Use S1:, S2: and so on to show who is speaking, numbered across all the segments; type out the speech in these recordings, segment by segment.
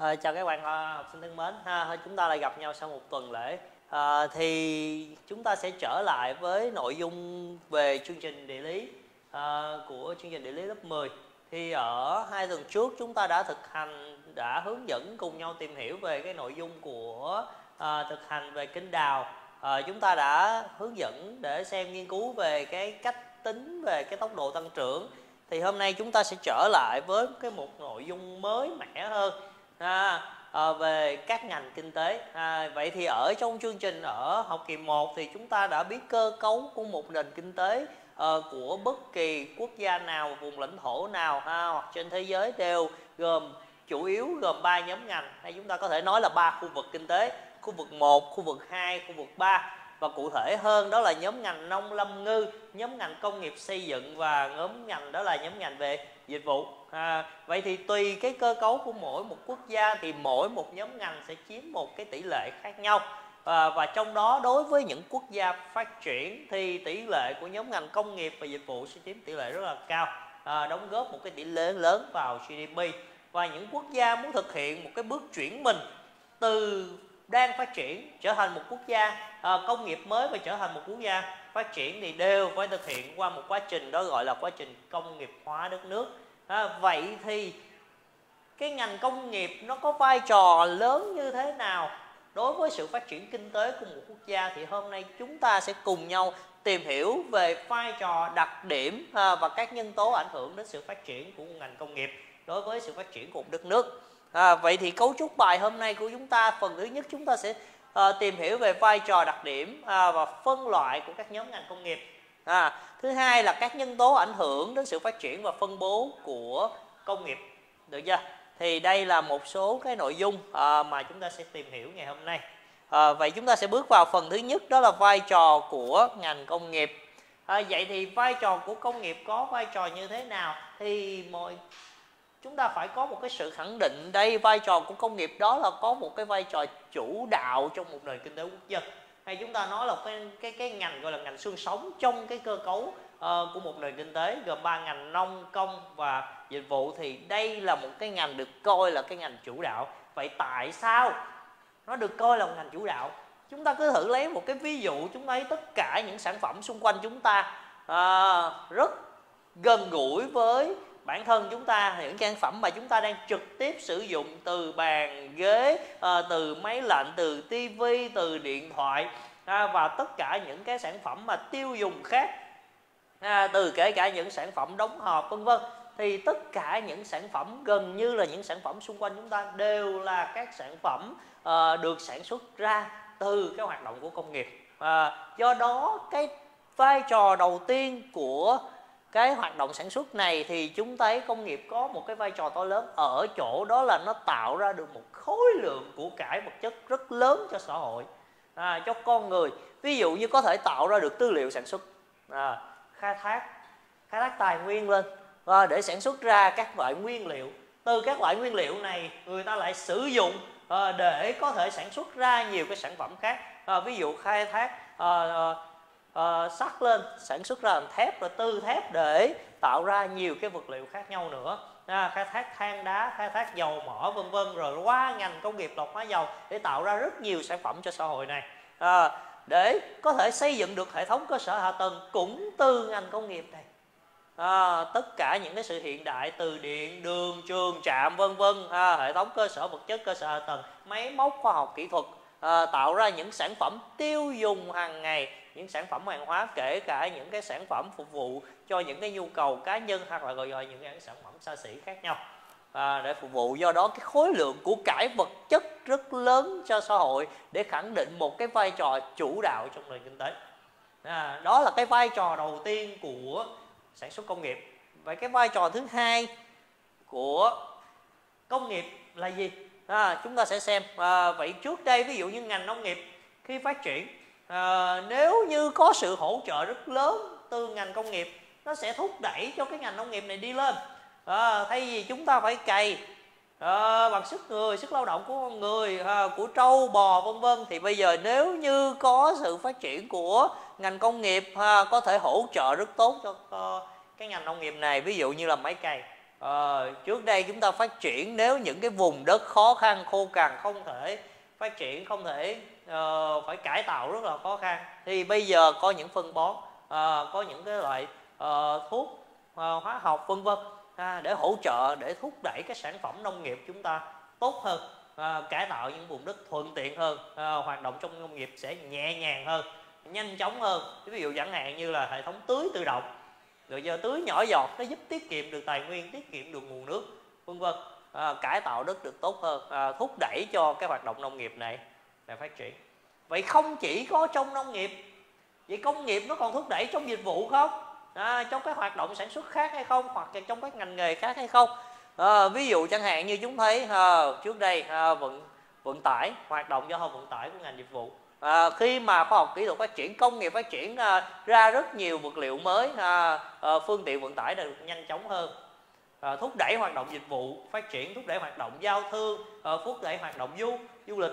S1: À, chào các bạn ờ, học sinh thân mến. Ha chúng ta lại gặp nhau sau một tuần lễ. À, thì chúng ta sẽ trở lại với nội dung về chương trình địa lý à, của chương trình địa lý lớp 10 thì ở hai tuần trước chúng ta đã thực hành đã hướng dẫn cùng nhau tìm hiểu về cái nội dung của à, thực hành về kinh đào. À, chúng ta đã hướng dẫn để xem nghiên cứu về cái cách tính về cái tốc độ tăng trưởng. Thì hôm nay chúng ta sẽ trở lại với cái một nội dung mới mẻ hơn à, à, về các ngành kinh tế à, vậy thì ở trong chương trình ở học kỳ 1 thì chúng ta đã biết cơ cấu của một nền kinh tế uh, của bất kỳ quốc gia nào vùng lãnh thổ nào ha, hoặc trên thế giới đều gồm chủ yếu gồm ba nhóm ngành. Hay chúng ta có thể nói là ba khu vực kinh tế khu vực 1, khu vực 2, khu vực 3 và cụ thể hơn đó là nhóm ngành nông lâm ngư nhóm ngành công nghiệp xây dựng và nhóm ngành đó là nhóm ngành về dịch vụ. À, vậy thì tùy cái cơ cấu của mỗi một quốc gia thì mỗi một nhóm ngành sẽ chiếm một cái tỷ lệ khác nhau. À, và trong đó đối với những quốc gia phát triển thì tỷ lệ của nhóm ngành công nghiệp và dịch vụ sẽ chiếm tỷ lệ rất là cao à, đóng góp một cái tỷ lệ lớn vào GDP và những quốc gia muốn thực hiện một cái bước chuyển mình từ đang phát triển trở thành một quốc gia à, công nghiệp mới và trở thành một quốc gia phát triển thì đều phải thực hiện qua một quá trình đó gọi là quá trình công nghiệp hóa đất nước. À, vậy thì cái ngành công nghiệp nó có vai trò lớn như thế nào đối với sự phát triển kinh tế của một quốc gia? Thì hôm nay chúng ta sẽ cùng nhau tìm hiểu về vai trò đặc điểm à, và các nhân tố ảnh hưởng đến sự phát triển của ngành công nghiệp đối với sự phát triển của một đất nước. À, vậy thì cấu trúc bài hôm nay của chúng ta phần thứ nhất chúng ta sẽ à, tìm hiểu về vai trò đặc điểm à, và phân loại của các nhóm ngành công nghiệp. À, thứ hai là các nhân tố ảnh hưởng đến sự phát triển và phân bố của công nghiệp. Được chưa? Thì đây là một số cái nội dung à, mà chúng ta sẽ tìm hiểu ngày hôm nay. À, vậy chúng ta sẽ bước vào phần thứ nhất đó là vai trò của ngành công nghiệp. À, vậy thì vai trò của công nghiệp có vai trò như thế nào? Thì mọi chúng ta phải có một cái sự khẳng định đây vai trò của công nghiệp đó là có một cái vai trò chủ đạo trong một nền kinh tế quốc dân. Hay chúng ta nói là cái cái cái ngành gọi là ngành xương sống trong cái cơ cấu uh, của một nền kinh tế gồm ba ngành nông công và dịch vụ thì đây là một cái ngành được coi là cái ngành chủ đạo. Vậy tại sao nó được coi là một ngành chủ đạo? Chúng ta cứ thử lấy một cái ví dụ chúng thấy tất cả những sản phẩm xung quanh chúng ta uh, rất gần gũi với bản thân chúng ta những sản phẩm mà chúng ta đang trực tiếp sử dụng từ bàn ghế à, từ máy lạnh từ tivi từ điện thoại à, và tất cả những cái sản phẩm mà tiêu dùng khác à, từ kể cả những sản phẩm đóng hộp vân vân thì tất cả những sản phẩm gần như là những sản phẩm xung quanh chúng ta đều là các sản phẩm à, được sản xuất ra từ cái hoạt động của công nghiệp. À, do đó cái vai trò đầu tiên của cái hoạt động sản xuất này thì chúng thấy công nghiệp có một cái vai trò to lớn ở chỗ đó là nó tạo ra được một khối lượng của cải vật chất rất lớn cho xã hội à, cho con người. Ví dụ như có thể tạo ra được tư liệu sản xuất à, khai thác khai thác tài nguyên lên à, để sản xuất ra các loại nguyên liệu. Từ các loại nguyên liệu này người ta lại sử dụng à, để có thể sản xuất ra nhiều cái sản phẩm khác. À, ví dụ khai thác à, à uh, sắt lên sản xuất ra làm thép rồi tư thép để tạo ra nhiều cái vật liệu khác nhau nữa. À, khai thác than đá khai thác dầu mỏ vân vân rồi qua ngành công nghiệp lọc hóa dầu để tạo ra rất nhiều sản phẩm cho xã hội này. À, để có thể xây dựng được hệ thống cơ sở hạ tầng cũng từ ngành công nghiệp này. À, tất cả những cái sự hiện đại từ điện đường trường trạm vân vân à, hệ thống cơ sở vật chất cơ sở hạ tầng máy móc khoa học kỹ thuật à, tạo ra những sản phẩm tiêu dùng hàng ngày những sản phẩm hàng hóa kể cả những cái sản phẩm phục vụ cho những cái nhu cầu cá nhân hoặc là gọi là những cái sản phẩm xa xỉ khác nhau. À, để phục vụ. Do đó cái khối lượng của cải vật chất rất lớn cho xã hội để khẳng định một cái vai trò chủ đạo trong nền kinh tế. À, đó là cái vai trò đầu tiên của sản xuất công nghiệp. Vậy cái vai trò thứ hai của công nghiệp là gì? À, chúng ta sẽ xem. À, vậy trước đây ví dụ như ngành nông nghiệp khi phát triển à, nếu như có sự hỗ trợ rất lớn từ ngành công nghiệp nó sẽ thúc đẩy cho cái ngành nông nghiệp này đi lên. À, thay vì chúng ta phải cày à, bằng sức người sức lao động của con người à, của trâu bò vân vân thì bây giờ nếu như có sự phát triển của ngành công nghiệp à, có thể hỗ trợ rất tốt cho à, cái ngành nông nghiệp này ví dụ như là máy cày. À, trước đây chúng ta phát triển nếu những cái vùng đất khó khăn khô cằn không thể phát triển không thể uh, phải cải tạo rất là khó khăn. Thì bây giờ có những phân bón uh, có những cái loại uh, thuốc uh, hóa học vân vân à, để hỗ trợ để thúc đẩy cái sản phẩm nông nghiệp chúng ta tốt hơn cải tạo những vùng đất thuận tiện hơn hoạt động trong nông nghiệp sẽ nhẹ nhàng hơn nhanh chóng hơn. Ví dụ chẳng hạn như là hệ thống tưới tự động rồi giờ tưới nhỏ giọt nó giúp tiết kiệm được tài nguyên tiết kiệm được nguồn nước vân vân à, cải tạo đất được tốt hơn à, thúc đẩy cho cái hoạt động nông nghiệp này để phát triển. Vậy không chỉ có trong nông nghiệp vậy công nghiệp nó còn thúc đẩy trong dịch vụ không? À, trong các hoạt động sản xuất khác hay không? Hoặc là trong các ngành nghề khác hay không? À, ví dụ chẳng hạn như chúng thấy à, trước đây à, vận vận tải hoạt động giao thông vận tải của ngành dịch vụ. À, khi mà khoa học kỹ thuật phát triển công nghiệp phát triển à, ra rất nhiều vật liệu mới à, à, phương tiện vận tải được nhanh chóng hơn. À, thúc đẩy hoạt động dịch vụ phát triển thúc đẩy hoạt động giao thương à, thúc đẩy hoạt động du du lịch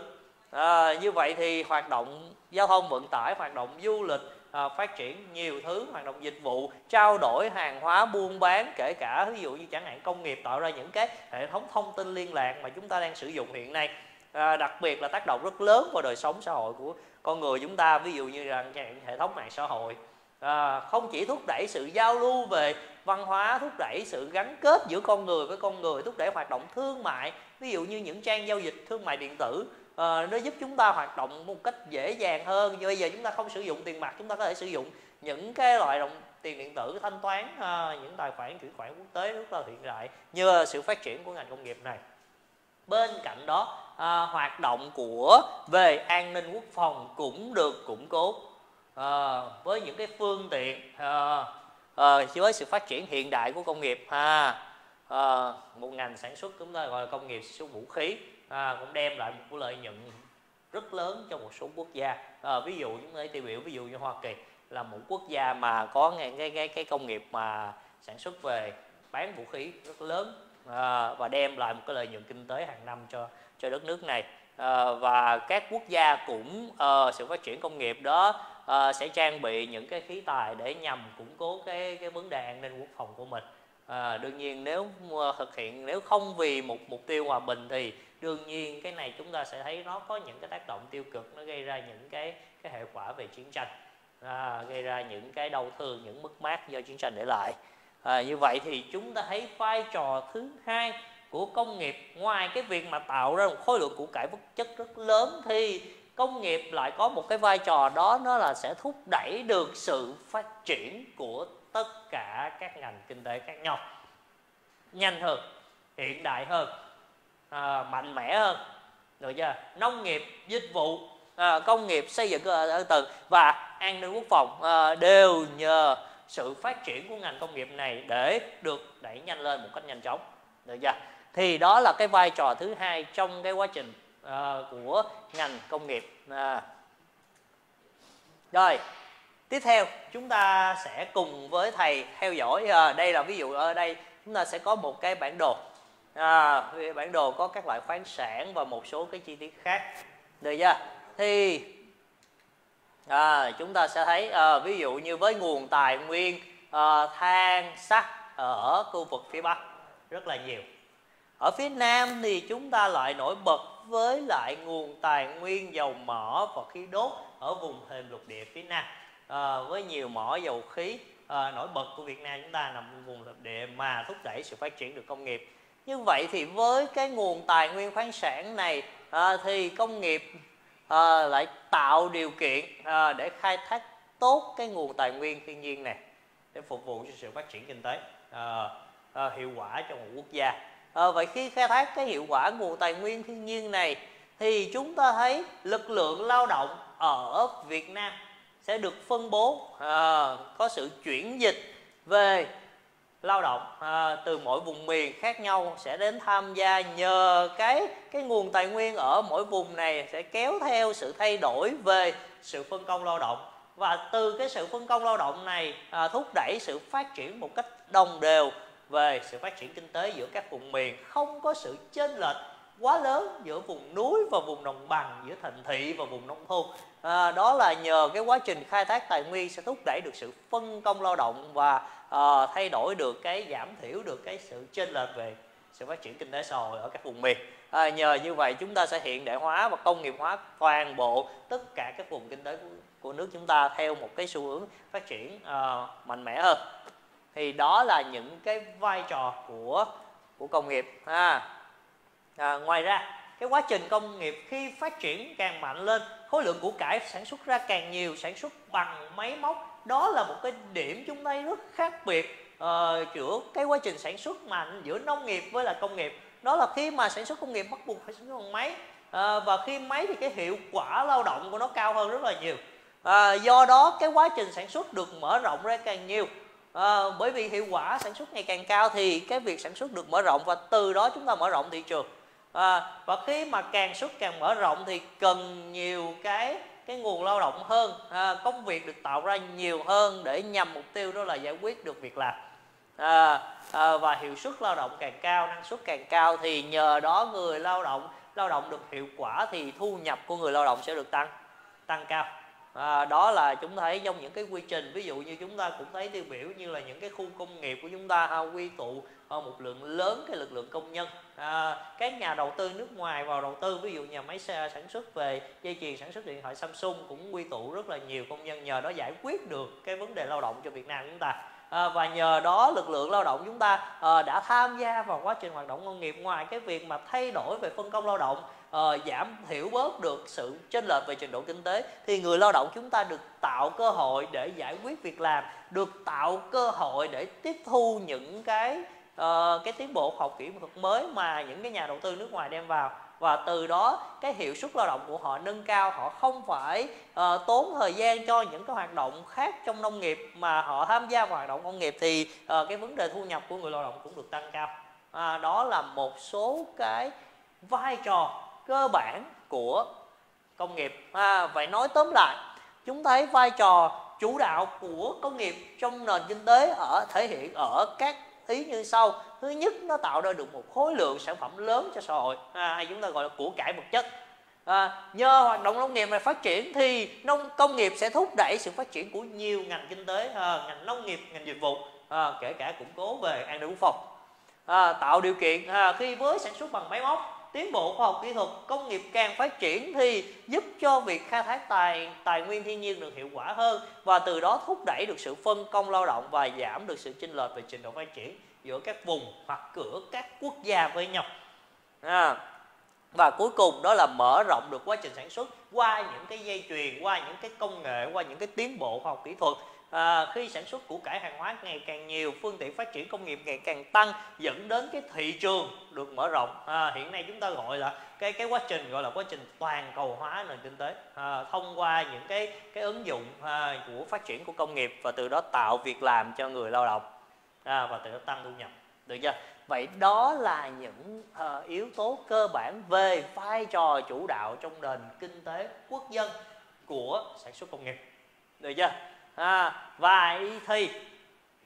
S1: à, như vậy thì hoạt động giao thông vận tải hoạt động du lịch à, phát triển nhiều thứ hoạt động dịch vụ trao đổi hàng hóa buôn bán kể cả ví dụ như chẳng hạn công nghiệp tạo ra những cái hệ thống thông tin liên lạc mà chúng ta đang sử dụng hiện nay. À, đặc biệt là tác động rất lớn vào đời sống xã hội của con người chúng ta ví dụ như là hệ thống mạng xã hội. À, không chỉ thúc đẩy sự giao lưu về văn hóa thúc đẩy sự gắn kết giữa con người với con người thúc đẩy hoạt động thương mại ví dụ như những trang giao dịch thương mại điện tử à, nó giúp chúng ta hoạt động một cách dễ dàng hơn. Như bây giờ chúng ta không sử dụng tiền mặt chúng ta có thể sử dụng những cái loại đồng tiền điện tử thanh toán à, những tài khoản chuyển khoản quốc tế rất là hiện đại nhờ sự phát triển của ngành công nghiệp này. Bên cạnh đó à, hoạt động của về an ninh quốc phòng cũng được củng cố. À, với những cái phương tiện à, à, với sự phát triển hiện đại của công nghiệp ha. À, một ngành sản xuất chúng ta gọi là công nghiệp sử vũ khí à, cũng đem lại một cái lợi nhuận rất lớn cho một số quốc gia. À, ví dụ chúng ta tiêu biểu ví dụ như Hoa Kỳ là một quốc gia mà có cái cái cái, cái công nghiệp mà sản xuất về bán vũ khí rất lớn à, và đem lại một cái lợi nhuận kinh tế hàng năm cho cho đất nước này. À, và các quốc gia cũng à, sự phát triển công nghiệp đó à, sẽ trang bị những cái khí tài để nhằm củng cố cái cái vấn đề an ninh quốc phòng của mình à, đương nhiên nếu ờ, thực hiện nếu không vì một mục tiêu hòa bình thì đương nhiên cái này chúng ta sẽ thấy nó có những cái tác động tiêu cực nó gây ra những cái cái hệ quả về chiến tranh. À, gây ra những cái đau thương những mất mát do chiến tranh để lại. À, như vậy thì chúng ta thấy vai trò thứ hai của công nghiệp ngoài cái việc mà tạo ra một khối lượng của cải vật chất rất lớn thì công nghiệp lại có một cái vai trò đó nó là sẽ thúc đẩy được sự phát triển của tất cả các ngành kinh tế khác nhau. Nhanh hơn hiện đại hơn à, mạnh mẽ hơn. Được chưa? Nông nghiệp dịch vụ à, công nghiệp xây dựng à, cơ từ và an ninh quốc phòng à, đều nhờ sự phát triển của ngành công nghiệp này để được đẩy nhanh lên một cách nhanh chóng. Được chưa? Thì đó là cái vai trò thứ hai trong cái quá trình uh, của ngành công nghiệp à. rồi tiếp theo chúng ta sẽ cùng với thầy theo dõi à, đây là ví dụ ở đây chúng ta sẽ có một cái bản đồ. À, bản đồ có các loại khoáng sản và một số cái chi tiết khác. Được chưa? Thì à, chúng ta sẽ thấy à, ví dụ như với nguồn tài nguyên à, than sắt ở khu vực phía bắc rất là nhiều. Ở phía nam thì chúng ta lại nổi bật với lại nguồn tài nguyên dầu mỏ và khí đốt ở vùng thềm lục địa phía nam à, với nhiều mỏ dầu khí à, nổi bật của Việt Nam chúng ta nằm vùng lục địa mà thúc đẩy sự phát triển được công nghiệp. Như vậy thì với cái nguồn tài nguyên khoáng sản này à, thì công nghiệp à, lại tạo điều kiện à, để khai thác tốt cái nguồn tài nguyên thiên nhiên này để phục vụ cho sự phát triển kinh tế à, à, hiệu quả cho một quốc gia. À, vậy khi khai thác cái hiệu quả nguồn tài nguyên thiên nhiên này thì chúng ta thấy lực lượng lao động ở Việt Nam sẽ được phân bố à, có sự chuyển dịch về lao động à, từ mỗi vùng miền khác nhau sẽ đến tham gia nhờ cái cái nguồn tài nguyên ở mỗi vùng này sẽ kéo theo sự thay đổi về sự phân công lao động. Và từ cái sự phân công lao động này à, thúc đẩy sự phát triển một cách đồng đều về sự phát triển kinh tế giữa các vùng miền. Không có sự chênh lệch quá lớn giữa vùng núi và vùng đồng bằng giữa thành thị và vùng nông thôn. À, đó là nhờ cái quá trình khai thác tài nguyên sẽ thúc đẩy được sự phân công lao động và à, thay đổi được cái giảm thiểu được cái sự chênh lệch về sự phát triển kinh tế xã hội ở các vùng miền. À, nhờ như vậy chúng ta sẽ hiện đại hóa và công nghiệp hóa toàn bộ tất cả các vùng kinh tế của, của nước chúng ta theo một cái xu hướng phát triển à, mạnh mẽ hơn. Thì đó là những cái vai trò của của công nghiệp ha. à, Ờ, ngoài ra cái quá trình công nghiệp khi phát triển càng mạnh lên khối lượng của cải sản xuất ra càng nhiều sản xuất bằng máy móc đó là một cái điểm chúng ta rất khác biệt uh, giữa cái quá trình sản xuất mạnh giữa nông nghiệp với là công nghiệp. Đó là khi mà sản xuất công nghiệp bắt buộc phải sản xuất bằng máy uh, và khi máy thì cái hiệu quả lao động của nó cao hơn rất là nhiều. Uh, do đó cái quá trình sản xuất được mở rộng ra càng nhiều. À, bởi vì hiệu quả sản xuất ngày càng cao thì cái việc sản xuất được mở rộng và từ đó chúng ta mở rộng thị trường à, và khi mà càng xuất càng mở rộng thì cần nhiều cái cái nguồn lao động hơn. À, công việc được tạo ra nhiều hơn để nhằm mục tiêu đó là giải quyết được việc làm. À, à, và hiệu suất lao động càng cao năng suất càng cao thì nhờ đó người lao động lao động được hiệu quả thì thu nhập của người lao động sẽ được tăng tăng cao. À, đó là chúng thấy trong những cái quy trình. Ví dụ như chúng ta cũng thấy tiêu biểu như là những cái khu công nghiệp của chúng ta ha, quy tụ Ờ, một lượng lớn cái lực lượng công nhân. À, các nhà đầu tư nước ngoài vào đầu tư ví dụ nhà máy xe sản xuất về dây chuyền sản xuất điện thoại Samsung cũng quy tụ rất là nhiều công nhân nhờ đó giải quyết được cái vấn đề lao động cho Việt Nam chúng ta. À, và nhờ đó lực lượng lao động chúng ta à, đã tham gia vào quá trình hoạt động công nghiệp. Ngoài cái việc mà thay đổi về phân công lao động à, giảm thiểu bớt được sự chênh lệch về trình độ kinh tế thì người lao động chúng ta được tạo cơ hội để giải quyết việc làm được tạo cơ hội để tiếp thu những cái uh, cái tiến bộ học kỹ thuật mới mà những cái nhà đầu tư nước ngoài đem vào. Và từ đó cái hiệu suất lao động của họ nâng cao họ không phải uh, tốn thời gian cho những cái hoạt động khác trong nông nghiệp mà họ tham gia vào hoạt động công nghiệp thì uh, cái vấn đề thu nhập của người lao động cũng được tăng cao. À, đó là một số cái vai trò cơ bản của công nghiệp. À, vậy nói tóm lại chúng thấy vai trò chủ đạo của công nghiệp trong nền kinh tế ở thể hiện ở các ý như sau. Thứ nhất nó tạo ra được một khối lượng sản phẩm lớn cho xã hội. À, hay chúng ta gọi là của cải vật chất. À, nhờ hoạt động nông nghiệp này phát triển thì nông công nghiệp sẽ thúc đẩy sự phát triển của nhiều ngành kinh tế à, ngành nông nghiệp ngành dịch vụ. À, kể cả củng cố về an ninh quốc phòng. À, tạo điều kiện à, khi với sản xuất bằng máy móc tiến bộ khoa học kỹ thuật công nghiệp càng phát triển thì giúp cho việc khai thác tài tài nguyên thiên nhiên được hiệu quả hơn và từ đó thúc đẩy được sự phân công lao động và giảm được sự chênh lệch về trình độ phát triển giữa các vùng hoặc cửa các quốc gia với nhau. À, và cuối cùng đó là mở rộng được quá trình sản xuất qua những cái dây chuyền qua những cái công nghệ qua những cái tiến bộ khoa học kỹ thuật à, khi sản xuất của cải hàng hóa ngày càng nhiều phương tiện phát triển công nghiệp ngày càng tăng dẫn đến cái thị trường được mở rộng. À, hiện nay chúng ta gọi là cái cái quá trình gọi là quá trình toàn cầu hóa nền kinh tế. À, thông qua những cái cái ứng dụng à, của phát triển của công nghiệp và từ đó tạo việc làm cho người lao động à, và từ đó tăng thu nhập. Được chưa? Vậy đó là những uh, yếu tố cơ bản về vai trò chủ đạo trong nền kinh tế quốc dân của sản xuất công nghiệp. Được chưa? À, vậy thì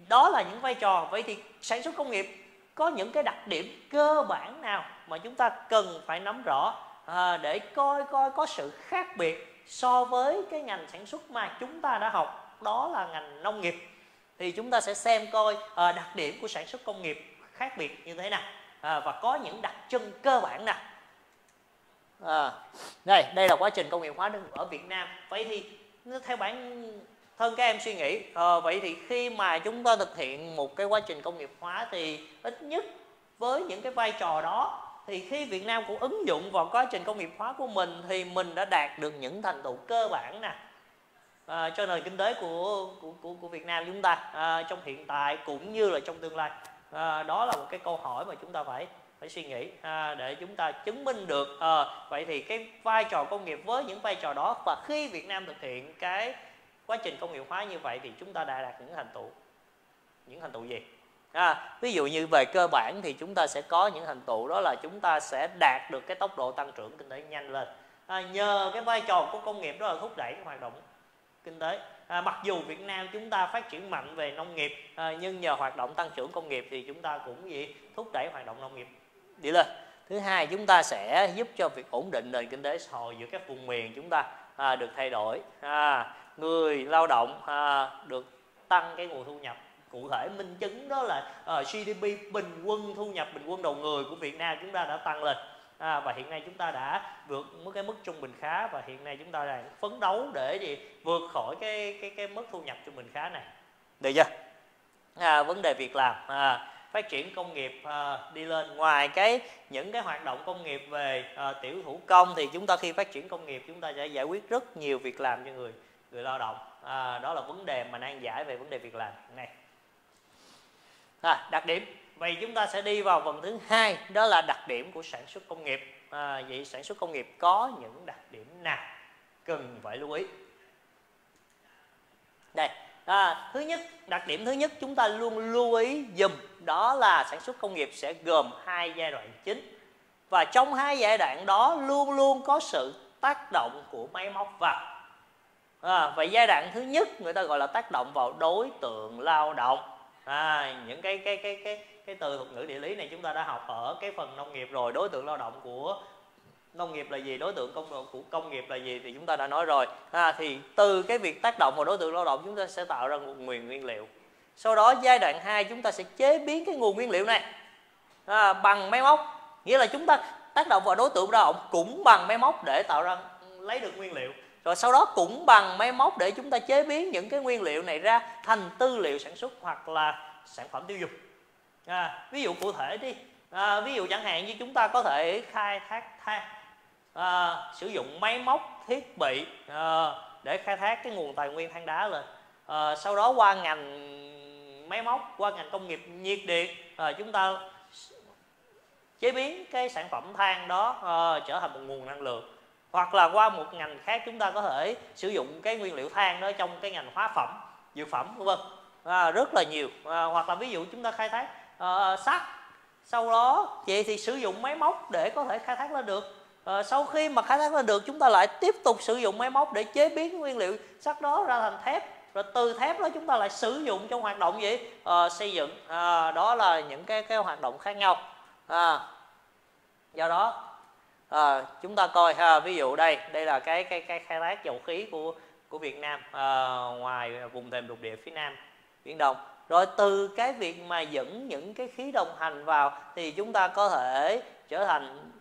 S1: đó là những vai trò. Vậy thì sản xuất công nghiệp có những cái đặc điểm cơ bản nào mà chúng ta cần phải nắm rõ à, để coi coi có sự khác biệt so với cái ngành sản xuất mà chúng ta đã học? Đó là ngành nông nghiệp. Thì chúng ta sẽ xem coi à, đặc điểm của sản xuất công nghiệp khác biệt như thế nào à, và có những đặc trưng cơ bản nào. À, đây đây là quá trình công nghiệp hóa ở Việt Nam. Vậy thì theo bản thân các em suy nghĩ à, vậy thì khi mà chúng ta thực hiện một cái quá trình công nghiệp hóa thì ít nhất với những cái vai trò đó thì khi Việt Nam cũng ứng dụng vào quá trình công nghiệp hóa của mình thì mình đã đạt được những thành tựu cơ bản nè. À, cho nền kinh tế của của của, của Việt Nam chúng ta à, trong hiện tại cũng như là trong tương lai. À, đó là một cái câu hỏi mà chúng ta phải phải suy nghĩ à, để chúng ta chứng minh được à, vậy thì cái vai trò công nghiệp với những vai trò đó và khi Việt Nam thực hiện cái quá trình công nghiệp hóa như vậy thì chúng ta đã đạt những thành tựu những thành tựu gì? À, ví dụ như về cơ bản thì chúng ta sẽ có những thành tựu đó là chúng ta sẽ đạt được cái tốc độ tăng trưởng kinh tế nhanh lên. À, nhờ cái vai trò của công nghiệp đó là thúc đẩy cái hoạt động kinh tế. À, mặc dù Việt Nam chúng ta phát triển mạnh về nông nghiệp à, nhưng nhờ hoạt động tăng trưởng công nghiệp thì chúng ta cũng gì? Thúc đẩy hoạt động nông nghiệp đi lên. Thứ hai chúng ta sẽ giúp cho việc ổn định nền kinh tế xã hội giữa các vùng miền chúng ta à, được thay đổi. À, người lao động à, được tăng cái nguồn thu nhập. Cụ thể minh chứng đó là à, uh, GDP bình quân thu nhập bình quân đầu người của Việt Nam chúng ta đã tăng lên. À, và hiện nay chúng ta đã vượt mức cái mức trung bình khá và hiện nay chúng ta đang phấn đấu để gì vượt khỏi cái cái cái mức thu nhập trung bình khá này. Được chưa? À, vấn đề việc làm à, phát triển công nghiệp à, đi lên. Ngoài cái những cái hoạt động công nghiệp về à, tiểu thủ công thì chúng ta khi phát triển công nghiệp chúng ta sẽ giải quyết rất nhiều việc làm cho người người lao động. À, đó là vấn đề mà nan giải về vấn đề việc làm này. À, đặc điểm. Vậy chúng ta sẽ đi vào phần thứ hai đó là đặc điểm của sản xuất công nghiệp. À, vậy sản xuất công nghiệp có những đặc điểm nào? Cần phải lưu ý. Đây. À, thứ nhất đặc điểm thứ nhất chúng ta luôn lưu ý dùm đó là sản xuất công nghiệp sẽ gồm hai giai đoạn chính. Và trong hai giai đoạn đó luôn luôn có sự tác động của máy móc vào à, vậy giai đoạn thứ nhất người ta gọi là tác động vào đối tượng lao động. À, những cái cái cái cái cái từ thuật ngữ địa lý này chúng ta đã học ở cái phần nông nghiệp rồi. Đối tượng lao động của nông nghiệp là gì? Đối tượng công của công nghiệp là gì thì chúng ta đã nói rồi. À, thì từ cái việc tác động vào đối tượng lao động chúng ta sẽ tạo ra một nguồn nguyên liệu. Sau đó giai đoạn 2 chúng ta sẽ chế biến cái nguồn nguyên liệu này. À, bằng máy móc. Nghĩa là chúng ta tác động vào đối tượng lao động cũng bằng máy móc để tạo ra lấy được nguyên liệu rồi sau đó cũng bằng máy móc để chúng ta chế biến những cái nguyên liệu này ra thành tư liệu sản xuất hoặc là sản phẩm tiêu dùng. À, ví dụ cụ thể đi. À, ví dụ chẳng hạn như chúng ta có thể khai thác than à, sử dụng máy móc thiết bị à, để khai thác cái nguồn tài nguyên than đá lên. À, sau đó qua ngành máy móc qua ngành công nghiệp nhiệt điện à, chúng ta chế biến cái sản phẩm than đó à, trở thành một nguồn năng lượng hoặc là qua một ngành khác chúng ta có thể sử dụng cái nguyên liệu than đó trong cái ngành hóa phẩm dược phẩm vân vân. À, rất là nhiều. À, hoặc là ví dụ chúng ta khai thác à, sắt. Sau đó vậy thì sử dụng máy móc để có thể khai thác lên được. À, sau khi mà khai thác lên được chúng ta lại tiếp tục sử dụng máy móc để chế biến nguyên liệu sắt đó ra thành thép. Rồi từ thép đó chúng ta lại sử dụng trong hoạt động gì? À, xây dựng. À, đó là những cái cái hoạt động khác nhau. À, do đó à, chúng ta coi ha ví dụ đây đây là cái cái cái khai thác dầu khí của của Việt Nam à, ngoài vùng thềm lục địa phía Nam Biển Đông. Rồi từ cái việc mà dẫn những cái khí đồng hành vào thì chúng ta có thể trở thành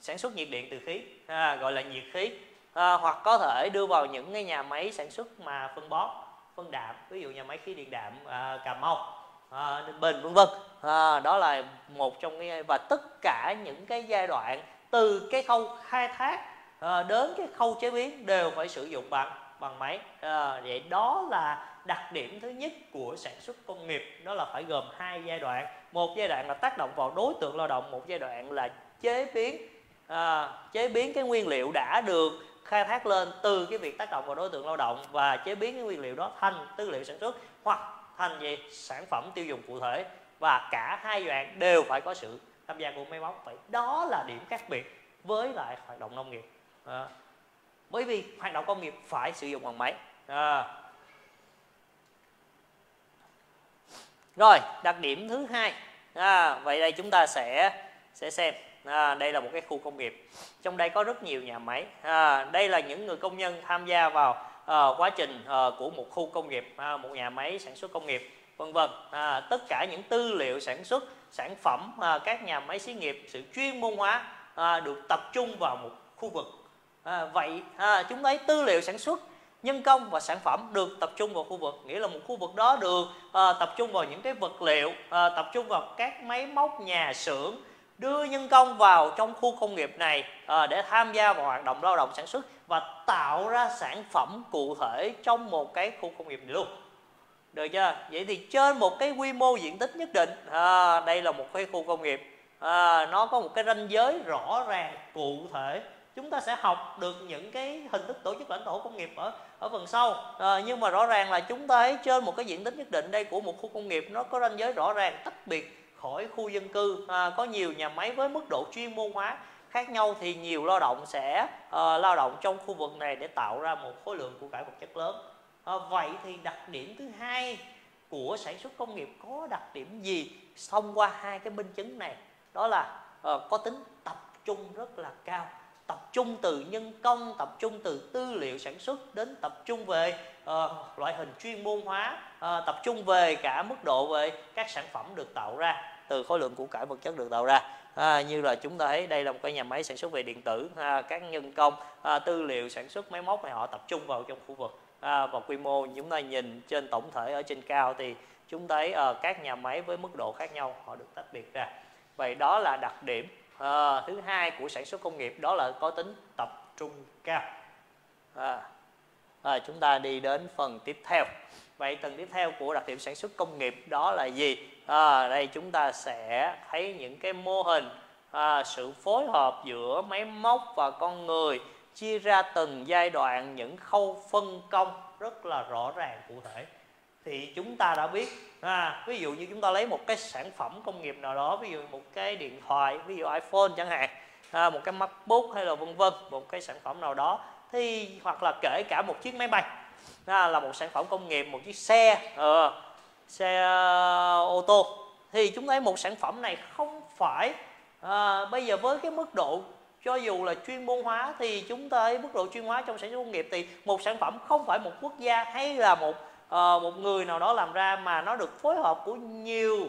S1: sản xuất nhiệt điện từ khí à, gọi là nhiệt khí. À, hoặc có thể đưa vào những cái nhà máy sản xuất mà phân bón phân đạm ví dụ nhà máy khí điện đạm à, Cà Mau à, bền Bình vân vân. À, đó là một trong cái và tất cả những cái giai đoạn từ cái khâu khai thác à, đến cái khâu chế biến đều phải sử dụng bằng bằng máy. À, vậy đó là đặc điểm thứ nhất của sản xuất công nghiệp. Đó là phải gồm hai giai đoạn. Một giai đoạn là tác động vào đối tượng lao động một giai đoạn là chế biến à, chế biến cái nguyên liệu đã được khai thác lên từ cái việc tác động vào đối tượng lao động và chế biến cái nguyên liệu đó thành tư liệu sản xuất hoặc thành gì sản phẩm tiêu dùng cụ thể và cả hai đoạn đều phải có sự tham gia của máy móc. Vậy đó là điểm khác biệt với lại hoạt động nông nghiệp. À, bởi vì hoạt động công nghiệp phải sử dụng bằng máy. À. rồi đặc điểm thứ hai. À, vậy đây chúng ta sẽ sẽ xem. À, đây là một cái khu công nghiệp. Trong đây có rất nhiều nhà máy. À, đây là những người công nhân tham gia vào uh, quá trình uh, của một khu công nghiệp uh, một nhà máy sản xuất công nghiệp vân vân. À, tất cả những tư liệu sản xuất sản phẩm à, các nhà máy xí nghiệp sự chuyên môn hóa à, được tập trung vào một khu vực. À, vậy à, chúng thấy tư liệu sản xuất nhân công và sản phẩm được tập trung vào khu vực nghĩa là một khu vực đó được à, tập trung vào những cái vật liệu à, tập trung vào các máy móc nhà xưởng đưa nhân công vào trong khu công nghiệp này à, để tham gia vào hoạt động lao động sản xuất và tạo ra sản phẩm cụ thể trong một cái khu công nghiệp này luôn. Được chưa? Vậy thì trên một cái quy mô diện tích nhất định à, đây là một cái khu công nghiệp à, nó có một cái ranh giới rõ ràng cụ thể. Chúng ta sẽ học được những cái hình thức tổ chức lãnh thổ công nghiệp ở ở phần sau. À, nhưng mà rõ ràng là chúng ta thấy trên một cái diện tích nhất định đây của một khu công nghiệp nó có ranh giới rõ ràng tách biệt khỏi khu dân cư. À, có nhiều nhà máy với mức độ chuyên môn hóa khác nhau thì nhiều lao động sẽ uh, lao động trong khu vực này để tạo ra một khối lượng của cải vật chất lớn. À, vậy thì đặc điểm thứ hai của sản xuất công nghiệp có đặc điểm gì thông qua hai cái minh chứng này? Đó là uh, có tính tập trung rất là cao tập trung từ nhân công tập trung từ tư liệu sản xuất đến tập trung về uh, loại hình chuyên môn hóa uh, tập trung về cả mức độ về các sản phẩm được tạo ra từ khối lượng của cải vật chất được tạo ra. À, như là chúng ta thấy đây là một cái nhà máy sản xuất về điện tử. À, các nhân công à, tư liệu sản xuất máy móc này họ tập trung vào trong khu vực. À, và quy mô chúng ta nhìn trên tổng thể ở trên cao thì chúng thấy à, các nhà máy với mức độ khác nhau họ được tách biệt ra. Vậy đó là đặc điểm à, thứ hai của sản xuất công nghiệp đó là có tính tập trung cao. À, à, chúng ta đi đến phần tiếp theo. Vậy tầng tiếp theo của đặc điểm sản xuất công nghiệp đó là gì? À, đây chúng ta sẽ thấy những cái mô hình à, sự phối hợp giữa máy móc và con người chia ra từng giai đoạn những khâu phân công rất là rõ ràng cụ thể. Thì chúng ta đã biết à, ví dụ như chúng ta lấy một cái sản phẩm công nghiệp nào đó ví dụ một cái điện thoại ví dụ iPhone chẳng hạn à, một cái MacBook hay là vân vân một cái sản phẩm nào đó thì hoặc là kể cả một chiếc máy bay à, là một sản phẩm công nghiệp một chiếc xe à, xe ờ, ô tô. Thì chúng thấy một sản phẩm này không phải à, bây giờ với cái mức độ cho dù là chuyên môn hóa thì chúng ta thấy mức độ chuyên hóa trong sản xuất công nghiệp thì một sản phẩm không phải một quốc gia hay là một à, một người nào đó làm ra mà nó được phối hợp của nhiều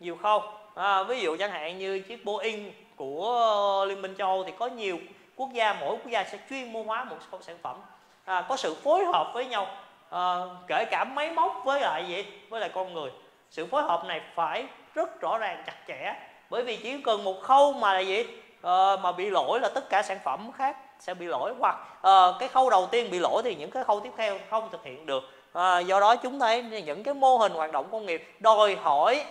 S1: nhiều khâu. À, ví dụ chẳng hạn như chiếc Boeing của Liên minh châu Âu thì có nhiều quốc gia mỗi quốc gia sẽ chuyên môn hóa một sản phẩm. À, có sự phối hợp với nhau uh, kể cả máy móc với lại gì? Với lại con người. Sự phối hợp này phải rất rõ ràng chặt chẽ. Bởi vì chỉ cần một khâu mà là gì? Uh, mà bị lỗi là tất cả sản phẩm khác sẽ bị lỗi. Hoặc uh, cái khâu đầu tiên bị lỗi thì những cái khâu tiếp theo không thực hiện được. Uh, do đó chúng thấy những cái mô hình hoạt động công nghiệp đòi hỏi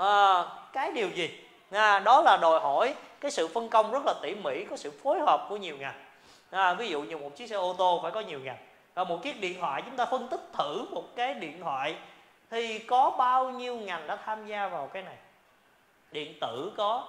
S1: uh, cái điều gì? À, đó là đòi hỏi cái sự phân công rất là tỉ mỉ có sự phối hợp của nhiều ngành à, ví dụ như một chiếc xe ô tô phải có nhiều ngành à, một chiếc điện thoại chúng ta phân tích thử một cái điện thoại thì có bao nhiêu ngành đã tham gia vào cái này? Điện tử có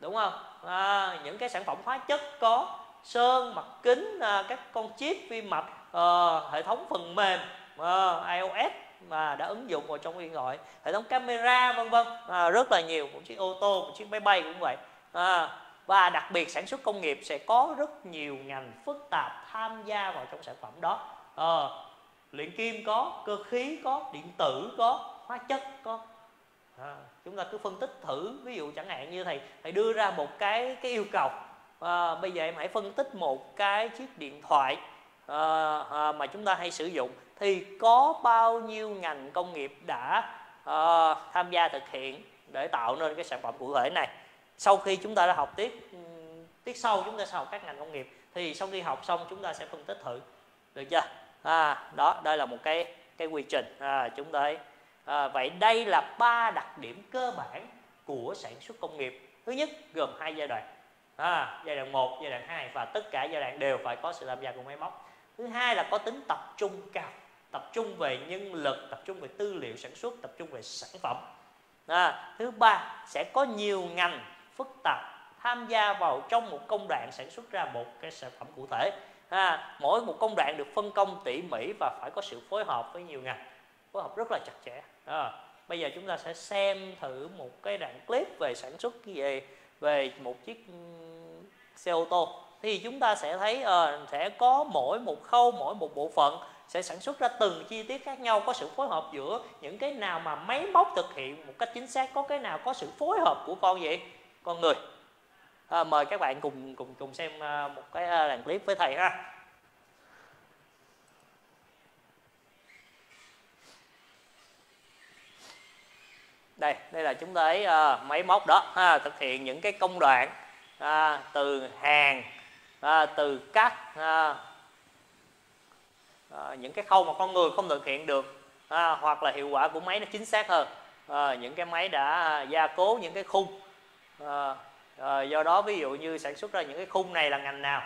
S1: đúng không? À, những cái sản phẩm hóa chất có sơn mặt kính à, các con chip vi mạch à, hệ thống phần mềm ờ, à, iOS mà đã ứng dụng vào trong điện thoại hệ thống camera vân vân. À, rất là nhiều một chiếc ô tô một chiếc máy bay cũng vậy. À, và đặc biệt sản xuất công nghiệp sẽ có rất nhiều ngành phức tạp tham gia vào trong sản phẩm đó à, luyện kim có cơ khí có điện tử có hóa chất có. À, chúng ta cứ phân tích thử ví dụ chẳng hạn như thầy thầy đưa ra một cái cái yêu cầu. À, bây giờ em hãy phân tích một cái chiếc điện thoại à, à, mà chúng ta hay sử dụng. Thì có bao nhiêu ngành công nghiệp đã à, tham gia thực hiện để tạo nên cái sản phẩm cụ thể này? Sau khi chúng ta đã học tiết ừ, tiết sau chúng ta sẽ học các ngành công nghiệp. Thì sau khi học xong chúng ta sẽ phân tích thử. Được chưa? À, đó đây là một cái cái quy trình à, chúng ta à, vậy đây là ba đặc điểm cơ bản của sản xuất công nghiệp. Thứ nhất gồm hai giai đoạn. À, giai đoạn 1, giai đoạn 2 và tất cả giai đoạn đều phải có sự tham gia của máy móc. Thứ hai là có tính tập trung cao tập trung về nhân lực tập trung về tư liệu sản xuất tập trung về sản phẩm. À, thứ ba sẽ có nhiều ngành phức tạp tham gia vào trong một công đoạn sản xuất ra một cái sản phẩm cụ thể ha mỗi một công đoạn được phân công tỉ mỉ và phải có sự phối hợp với nhiều ngành phối hợp rất là chặt chẽ. À, bây giờ chúng ta sẽ xem thử một cái đoạn clip về sản xuất về về một chiếc ừ, xe ô tô. Thì chúng ta sẽ thấy uh, sẽ có mỗi một khâu mỗi một bộ phận sẽ sản xuất ra từng chi tiết khác nhau có sự phối hợp giữa những cái nào mà máy móc thực hiện một cách chính xác có cái nào có sự phối hợp của con gì con người à, mời các bạn cùng cùng cùng xem ờ, một cái ờ, đoạn clip với thầy ha. Đây đây là chúng ta thấy uh, máy móc đó ha, thực hiện những cái công đoạn à, từ hàng à, từ cắt à, à, những cái khâu mà con người không thực hiện được à, hoặc là hiệu quả của máy nó chính xác hơn. À, những cái máy đã gia cố những cái khung à, à, do đó ví dụ như sản xuất ra những cái khung này là ngành nào?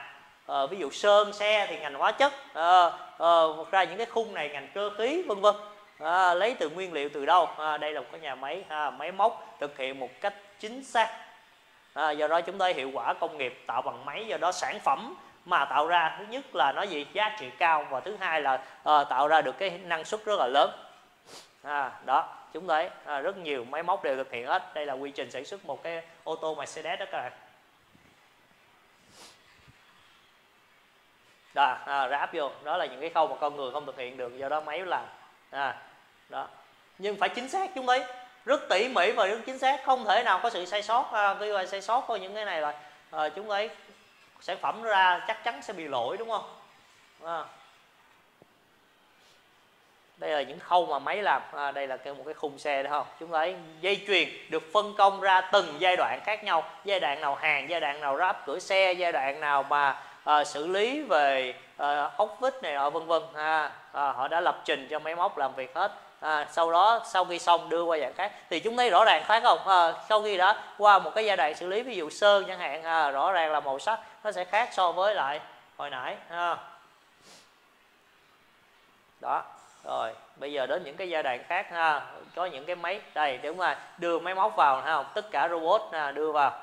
S1: À, ví dụ sơn xe thì ngành hóa chất à, à, ra những cái khung này ngành cơ khí vân vân. À, lấy từ nguyên liệu từ đâu? À, đây là một cái nhà máy à, máy móc thực hiện một cách chính xác. À, do đó chúng ta hiệu quả công nghiệp tạo bằng máy do đó sản phẩm mà tạo ra thứ nhất là nó gì? Giá trị cao và thứ hai là à, tạo ra được cái năng suất rất là lớn à, đó chúng thấy à, rất nhiều máy móc đều thực hiện hết. Đây là quy trình sản xuất một cái ô tô Mercedes đó các bạn. Đó à, ráp vô. Đó là những cái khâu mà con người không thực hiện được do đó máy làm. À, đó. Nhưng phải chính xác chúng thấy rất tỉ mỉ và rất chính xác. Không thể nào có sự sai sót à, cái sai sót thôi những cái này là à, chúng thấy sản phẩm ra chắc chắn sẽ bị lỗi đúng không? À đây là những khâu mà máy làm. À, đây là một cái khung xe đó không? Chúng thấy dây chuyền được phân công ra từng giai đoạn khác nhau. Giai đoạn nào hàng giai đoạn nào ráp cửa xe giai đoạn nào mà à, xử lý về à, ốc vít này nọ vân vân. À, à, họ đã lập trình cho máy móc làm việc hết. À, sau đó sau khi xong đưa qua dạng khác. Thì chúng thấy rõ ràng khác không? À, sau khi đã qua một cái giai đoạn xử lý ví dụ sơn chẳng hạn à, rõ ràng là màu sắc nó sẽ khác so với lại hồi nãy ha. đó rồi bây giờ đến những cái giai đoạn khác ha. Có những cái máy đây đúng rồi đưa máy móc vào ha. Không tất cả robot ha, đưa vào.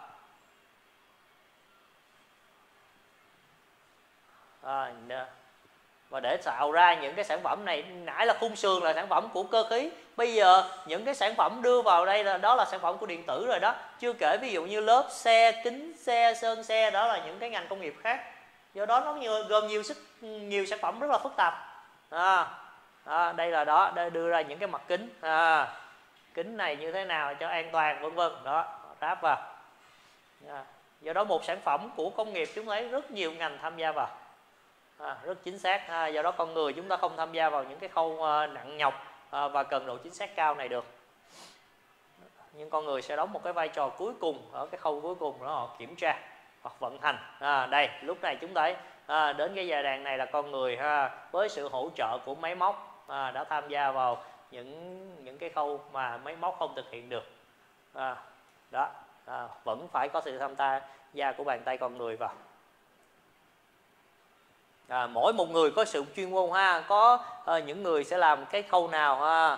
S1: À, và để tạo ra những cái sản phẩm này nãy là khung sườn là sản phẩm của cơ khí. Bây giờ những cái sản phẩm đưa vào đây là đó là sản phẩm của điện tử rồi đó. Chưa kể ví dụ như lớp xe kính xe sơn xe đó là những cái ngành công nghiệp khác. Do đó nó nhiều, gồm nhiều sức nhiều sản phẩm rất là phức tạp. À, đó, đây là đó đây đưa ra những cái mặt kính. À, kính này như thế nào cho an toàn vân vân. Đó ráp vào. À, do đó một sản phẩm của công nghiệp chúng thấy rất nhiều ngành tham gia vào. À, rất chính xác. À, do đó con người chúng ta không tham gia vào những cái khâu à, nặng nhọc à, và cần độ chính xác cao này được. Nhưng con người sẽ đóng một cái vai trò cuối cùng ở cái khâu cuối cùng đó họ kiểm tra hoặc vận hành. À, đây lúc này chúng ta à, đến cái giai đoạn này là con người ha với sự hỗ trợ của máy móc à, đã tham gia vào những những cái khâu mà máy móc không thực hiện được. À, đó à, vẫn phải có sự tham gia của bàn tay con người vào. À, mỗi một người có sự chuyên môn ha có à, những người sẽ làm cái khâu nào ha.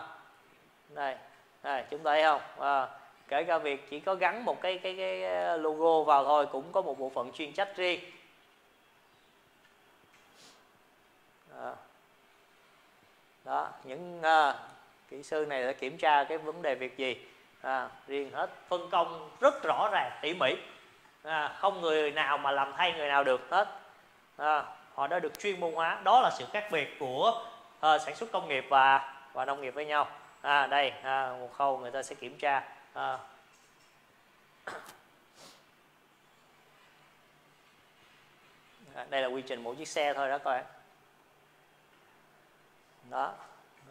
S1: Đây này chúng ta thấy không? À, kể cả việc chỉ có gắn một cái cái cái à, logo vào thôi cũng có một bộ phận chuyên trách riêng. À đó những à, kỹ sư này đã kiểm tra cái vấn đề việc gì? À, riêng hết phân công rất rõ ràng tỉ mỉ. À, không người nào mà làm thay người nào được hết. À, họ đã được chuyên môn hóa. Đó là sự khác biệt của uh, sản xuất công nghiệp và và nông nghiệp với nhau. À, đây à, một khâu người ta sẽ kiểm tra. À, đây là quy trình mỗi chiếc xe thôi đó coi đó.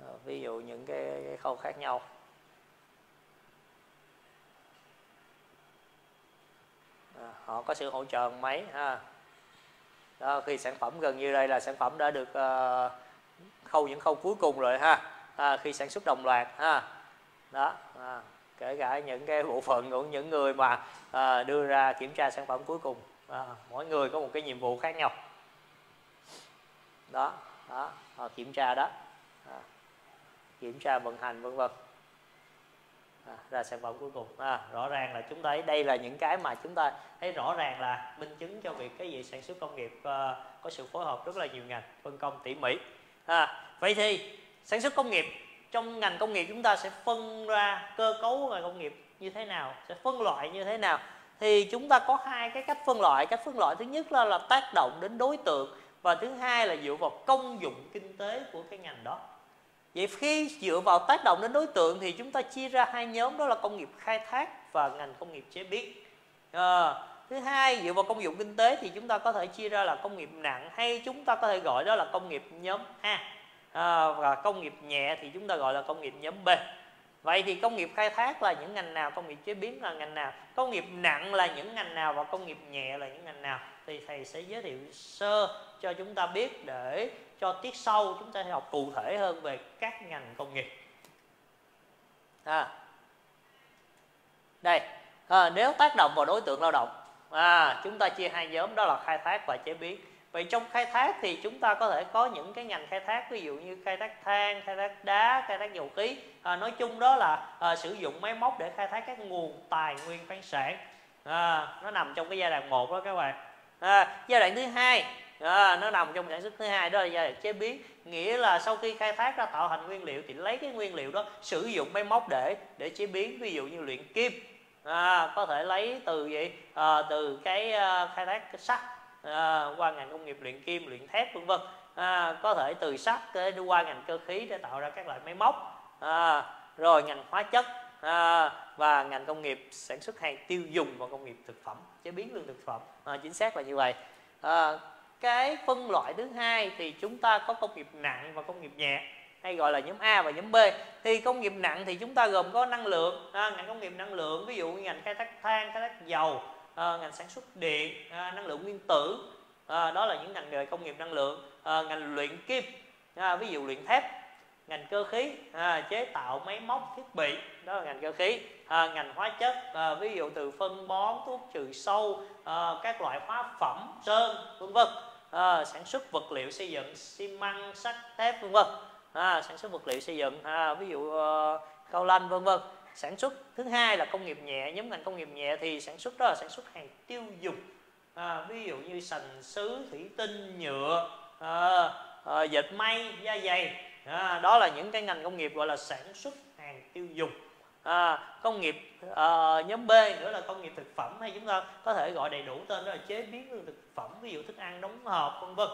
S1: Ờ, ví dụ những cái, cái khâu khác nhau. À, họ có sự hỗ trợ máy ha? Đó, khi sản phẩm gần như đây là sản phẩm đã được uh, khâu những khâu cuối cùng rồi ha? À, khi sản xuất đồng loạt ha? Đó à, kể cả những cái bộ phận của những người mà à, đưa ra kiểm tra sản phẩm cuối cùng. À, mỗi người có một cái nhiệm vụ khác nhau. Đó đó à, kiểm tra đó. À, kiểm tra vận hành vân vân. À, ra sản phẩm cuối cùng. À, rõ ràng là chúng ta thấy đây là những cái mà chúng ta thấy rõ ràng là minh chứng cho việc cái gì sản xuất công nghiệp à, có sự phối hợp rất là nhiều ngành phân công tỉ mỉ. À, vậy thì sản xuất công nghiệp trong ngành công nghiệp chúng ta sẽ phân ra cơ cấu ngành công nghiệp như thế nào sẽ phân loại như thế nào? Thì chúng ta có hai cái cách phân loại. Cách phân loại thứ nhất là là tác động đến đối tượng và thứ hai là dựa vào công dụng kinh tế của cái ngành đó. Vậy khi dựa vào tác động đến đối tượng thì chúng ta chia ra hai nhóm đó là công nghiệp khai thác và ngành công nghiệp chế biến. À, thứ hai dựa vào công dụng kinh tế thì chúng ta có thể chia ra là công nghiệp nặng hay chúng ta có thể gọi đó là công nghiệp nhóm A. À, và công nghiệp nhẹ thì chúng ta gọi là công nghiệp nhóm B vậy thì công nghiệp khai thác là những ngành nào? Công nghiệp chế biến là ngành nào? Công nghiệp nặng là những ngành nào? Và công nghiệp nhẹ là những ngành nào? Thì thầy sẽ giới thiệu sơ cho chúng ta biết để cho tiết sau chúng ta sẽ học cụ thể hơn về các ngành công nghiệp. À. đây. À, nếu tác động vào đối tượng lao động à, chúng ta chia hai nhóm đó là khai thác và chế biến vậy trong khai thác thì chúng ta có thể có những cái ngành khai thác ví dụ như khai thác than khai thác đá khai thác dầu khí. À, nói chung đó là à, sử dụng máy móc để khai thác các nguồn tài nguyên khoáng sản. À, nó nằm trong cái giai đoạn một đó các bạn. À, giai đoạn thứ hai à, nó nằm trong sản xuất thứ hai đó là giai đoạn chế biến. Nghĩa là sau khi khai thác ra tạo thành nguyên liệu thì lấy cái nguyên liệu đó sử dụng máy móc để để chế biến ví dụ như luyện kim. À, có thể lấy từ gì à, từ cái à, khai thác cái sắt à, qua ngành công nghiệp luyện kim luyện thép vân vân. À, có thể từ sắt qua ngành cơ khí để tạo ra các loại máy móc. À, rồi ngành hóa chất. À, và ngành công nghiệp sản xuất hàng tiêu dùng và công nghiệp thực phẩm chế biến lương thực phẩm. À, chính xác là như vậy. À, cái phân loại thứ hai thì chúng ta có công nghiệp nặng và công nghiệp nhẹ hay gọi là nhóm A và nhóm B. Thì công nghiệp nặng thì chúng ta gồm có năng lượng. À, ngành công nghiệp năng lượng ví dụ như ngành khai thác than khai thác dầu à, ngành sản xuất điện à, năng lượng nguyên tử. À, đó là những ngành nghề công nghiệp năng lượng. À, ngành luyện kim à, ví dụ luyện thép ngành cơ khí à, chế tạo máy móc thiết bị đó là ngành cơ khí. À, ngành hóa chất à, ví dụ từ phân bón thuốc trừ sâu à, các loại hóa phẩm sơn vân vân. À, sản xuất vật liệu xây dựng xi măng sắt thép vân vân. À, sản xuất vật liệu xây dựng à, ví dụ à, cao lanh vân vân sản xuất. Thứ hai là công nghiệp nhẹ nhóm ngành công nghiệp nhẹ thì sản xuất đó là sản xuất hàng tiêu dùng. À, ví dụ như sành sứ thủy tinh nhựa à, à, dệt may da dày. À, đó là những cái ngành công nghiệp gọi là sản xuất hàng tiêu dùng. À, công nghiệp à, nhóm B nữa là công nghiệp thực phẩm hay chúng ta có thể gọi đầy đủ tên đó là chế biến thực phẩm ví dụ thức ăn đóng hộp vân vân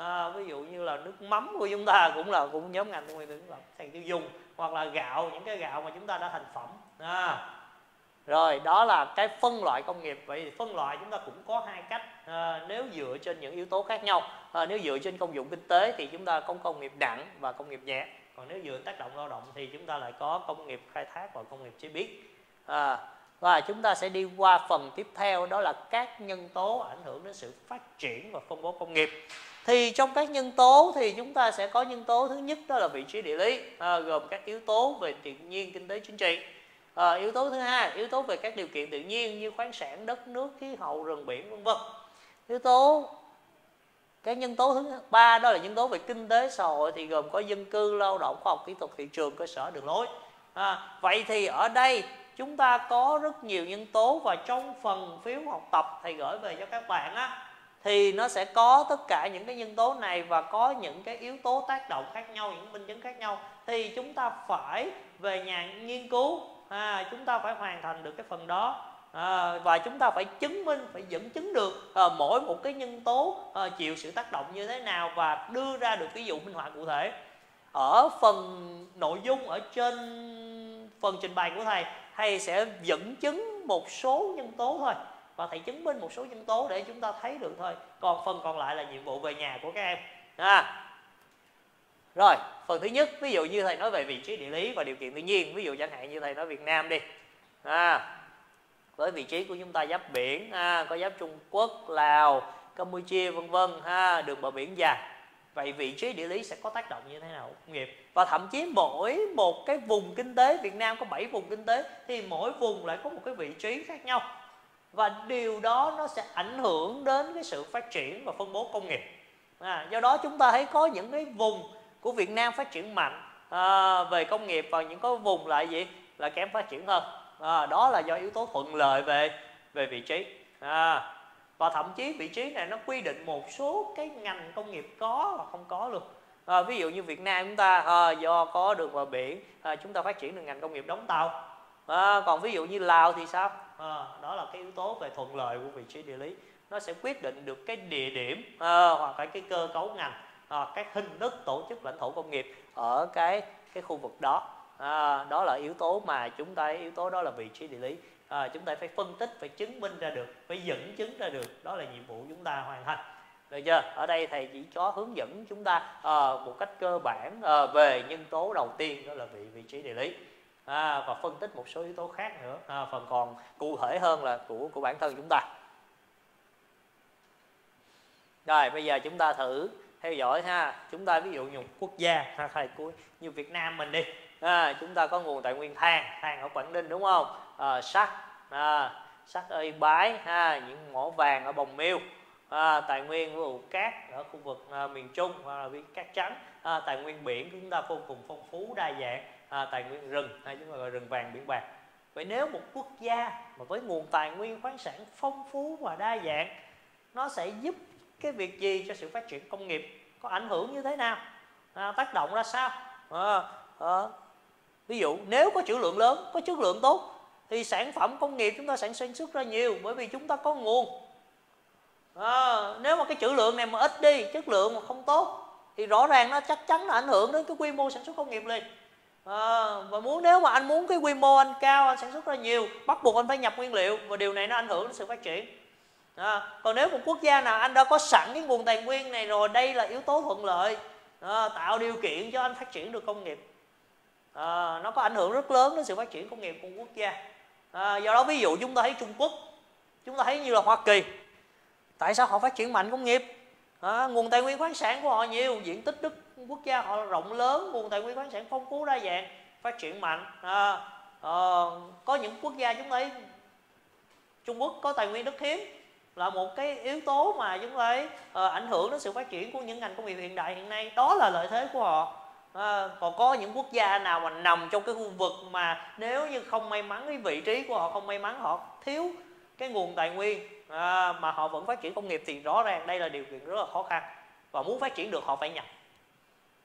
S1: à, ví dụ như là nước mắm của chúng ta cũng là cũng nhóm ngành công nghiệp thực phẩm hàng tiêu dùng hoặc là gạo những cái gạo mà chúng ta đã thành phẩm. À, rồi đó là cái phân loại công nghiệp. Vậy thì phân loại chúng ta cũng có hai cách. À, nếu dựa trên những yếu tố khác nhau à, nếu dựa trên công dụng kinh tế thì chúng ta có công nghiệp nặng và công nghiệp nhẹ. Còn nếu dựa tác động lao động thì chúng ta lại có công nghiệp khai thác và công nghiệp chế biến. À, và chúng ta sẽ đi qua phần tiếp theo đó là các nhân tố ảnh hưởng đến sự phát triển và phân bố công nghiệp thì trong các nhân tố thì chúng ta sẽ có nhân tố thứ nhất đó là vị trí địa lý à, gồm các yếu tố về tự nhiên kinh tế chính trị. À, yếu tố thứ hai yếu tố về các điều kiện tự nhiên như khoáng sản đất nước khí hậu rừng biển vân vân. Yếu tố cái nhân tố thứ ba đó là nhân tố về kinh tế xã hội thì gồm có dân cư lao động khoa học kỹ thuật thị trường cơ sở đường lối. À, vậy thì ở đây chúng ta có rất nhiều nhân tố và trong phần phiếu học tập thầy gửi về cho các bạn á thì nó sẽ có tất cả những cái nhân tố này và có những cái yếu tố tác động khác nhau những minh chứng khác nhau. Thì chúng ta phải về nhà nghiên cứu. À, chúng ta phải hoàn thành được cái phần đó. À, và chúng ta phải chứng minh phải dẫn chứng được à, mỗi một cái nhân tố à, chịu sự tác động như thế nào và đưa ra được ví dụ minh họa cụ thể. Ở phần nội dung ở trên phần trình bày của thầy thầy sẽ dẫn chứng một số nhân tố thôi và thầy chứng minh một số nhân tố để chúng ta thấy được thôi. Còn phần còn lại là nhiệm vụ về nhà của các em. À. rồi phần thứ nhất ví dụ như thầy nói về vị trí địa lý và điều kiện tự nhiên. Ví dụ chẳng hạn như thầy nói Việt Nam đi. À, với vị trí của chúng ta giáp biển à, có giáp Trung Quốc Lào Campuchia vân vân ha đường bờ biển dài. Vậy vị trí địa lý sẽ có tác động như thế nào công nghiệp? Và thậm chí mỗi một cái vùng kinh tế Việt Nam có 7 vùng kinh tế thì mỗi vùng lại có một cái vị trí khác nhau và điều đó nó sẽ ảnh hưởng đến cái sự phát triển và phân bố công nghiệp. À, do đó chúng ta thấy có những cái vùng của Việt Nam phát triển mạnh à, về công nghiệp và những cái vùng lại gì? Là kém phát triển hơn. À, đó là do yếu tố thuận lợi về về vị trí. À, và thậm chí vị trí này nó quy định một số cái ngành công nghiệp có và không có luôn. À, ví dụ như Việt Nam chúng ta à, do có đường bờ biển à, chúng ta phát triển được ngành công nghiệp đóng tàu à, còn ví dụ như Lào thì sao? À, đó là cái yếu tố về thuận lợi của vị trí địa lý. Nó sẽ quyết định được cái địa điểm à, hoặc là cái cơ cấu ngành à, các hình thức tổ chức lãnh thổ công nghiệp ở cái cái khu vực đó. À, đó là yếu tố mà chúng ta yếu tố đó là vị trí địa lý. À, chúng ta phải phân tích phải chứng minh ra được phải dẫn chứng ra được. Đó là nhiệm vụ chúng ta hoàn thành. Được chưa? Ở đây thầy chỉ có hướng dẫn chúng ta à, một cách cơ bản à, về nhân tố đầu tiên đó là vị vị trí địa lý à, và phân tích một số yếu tố khác nữa. À, phần còn cụ thể hơn là của của bản thân chúng ta. Rồi bây giờ chúng ta thử theo dõi ha. Chúng ta ví dụ như quốc gia ha thầy cuối như Việt Nam mình đi. À, chúng ta có nguồn tài nguyên than than ở Quảng Ninh đúng không? À, sắt à, sắt ở Yên Bái ha những mỏ vàng ở Bồng Miêu. À, tài nguyên của cát ở khu vực à, miền Trung hoặc là cát trắng. À, tài nguyên biển của chúng ta vô cùng phong phú đa dạng à, tài nguyên rừng hay chúng ta gọi rừng vàng biển bạc. Vậy nếu một quốc gia mà với nguồn tài nguyên khoáng sản phong phú và đa dạng nó sẽ giúp cái việc gì cho sự phát triển công nghiệp? Có ảnh hưởng như thế nào? À, tác động ra sao? À, à, ví dụ nếu có trữ lượng lớn có chất lượng tốt thì sản phẩm công nghiệp chúng ta sản xuất ra nhiều bởi vì chúng ta có nguồn. À, nếu mà cái trữ lượng này mà ít đi chất lượng mà không tốt thì rõ ràng nó chắc chắn là ảnh hưởng đến cái quy mô sản xuất công nghiệp liền à, và muốn nếu mà anh muốn cái quy mô anh cao anh sản xuất ra nhiều bắt buộc anh phải nhập nguyên liệu và điều này nó ảnh hưởng đến sự phát triển. À, còn nếu một quốc gia nào anh đã có sẵn cái nguồn tài nguyên này rồi đây là yếu tố thuận lợi à, tạo điều kiện cho anh phát triển được công nghiệp. À, nó có ảnh hưởng rất lớn đến sự phát triển công nghiệp của quốc gia. À, do đó ví dụ chúng ta thấy trung quốc chúng ta thấy như là hoa kỳ tại sao họ phát triển mạnh công nghiệp? À, nguồn tài nguyên khoáng sản của họ nhiều diện tích đất quốc gia họ rộng lớn nguồn tài nguyên khoáng sản phong phú đa dạng phát triển mạnh à, à, có những quốc gia chúng ấy, trung quốc có tài nguyên đất hiếm là một cái yếu tố mà chúng ấy à, ảnh hưởng đến sự phát triển của những ngành công nghiệp hiện đại hiện nay đó là lợi thế của họ. À, còn có những quốc gia nào mà nằm trong cái khu vực mà nếu như không may mắn cái vị trí của họ không may mắn họ thiếu cái nguồn tài nguyên à, mà họ vẫn phát triển công nghiệp thì rõ ràng đây là điều kiện rất là khó khăn. Và muốn phát triển được họ phải nhập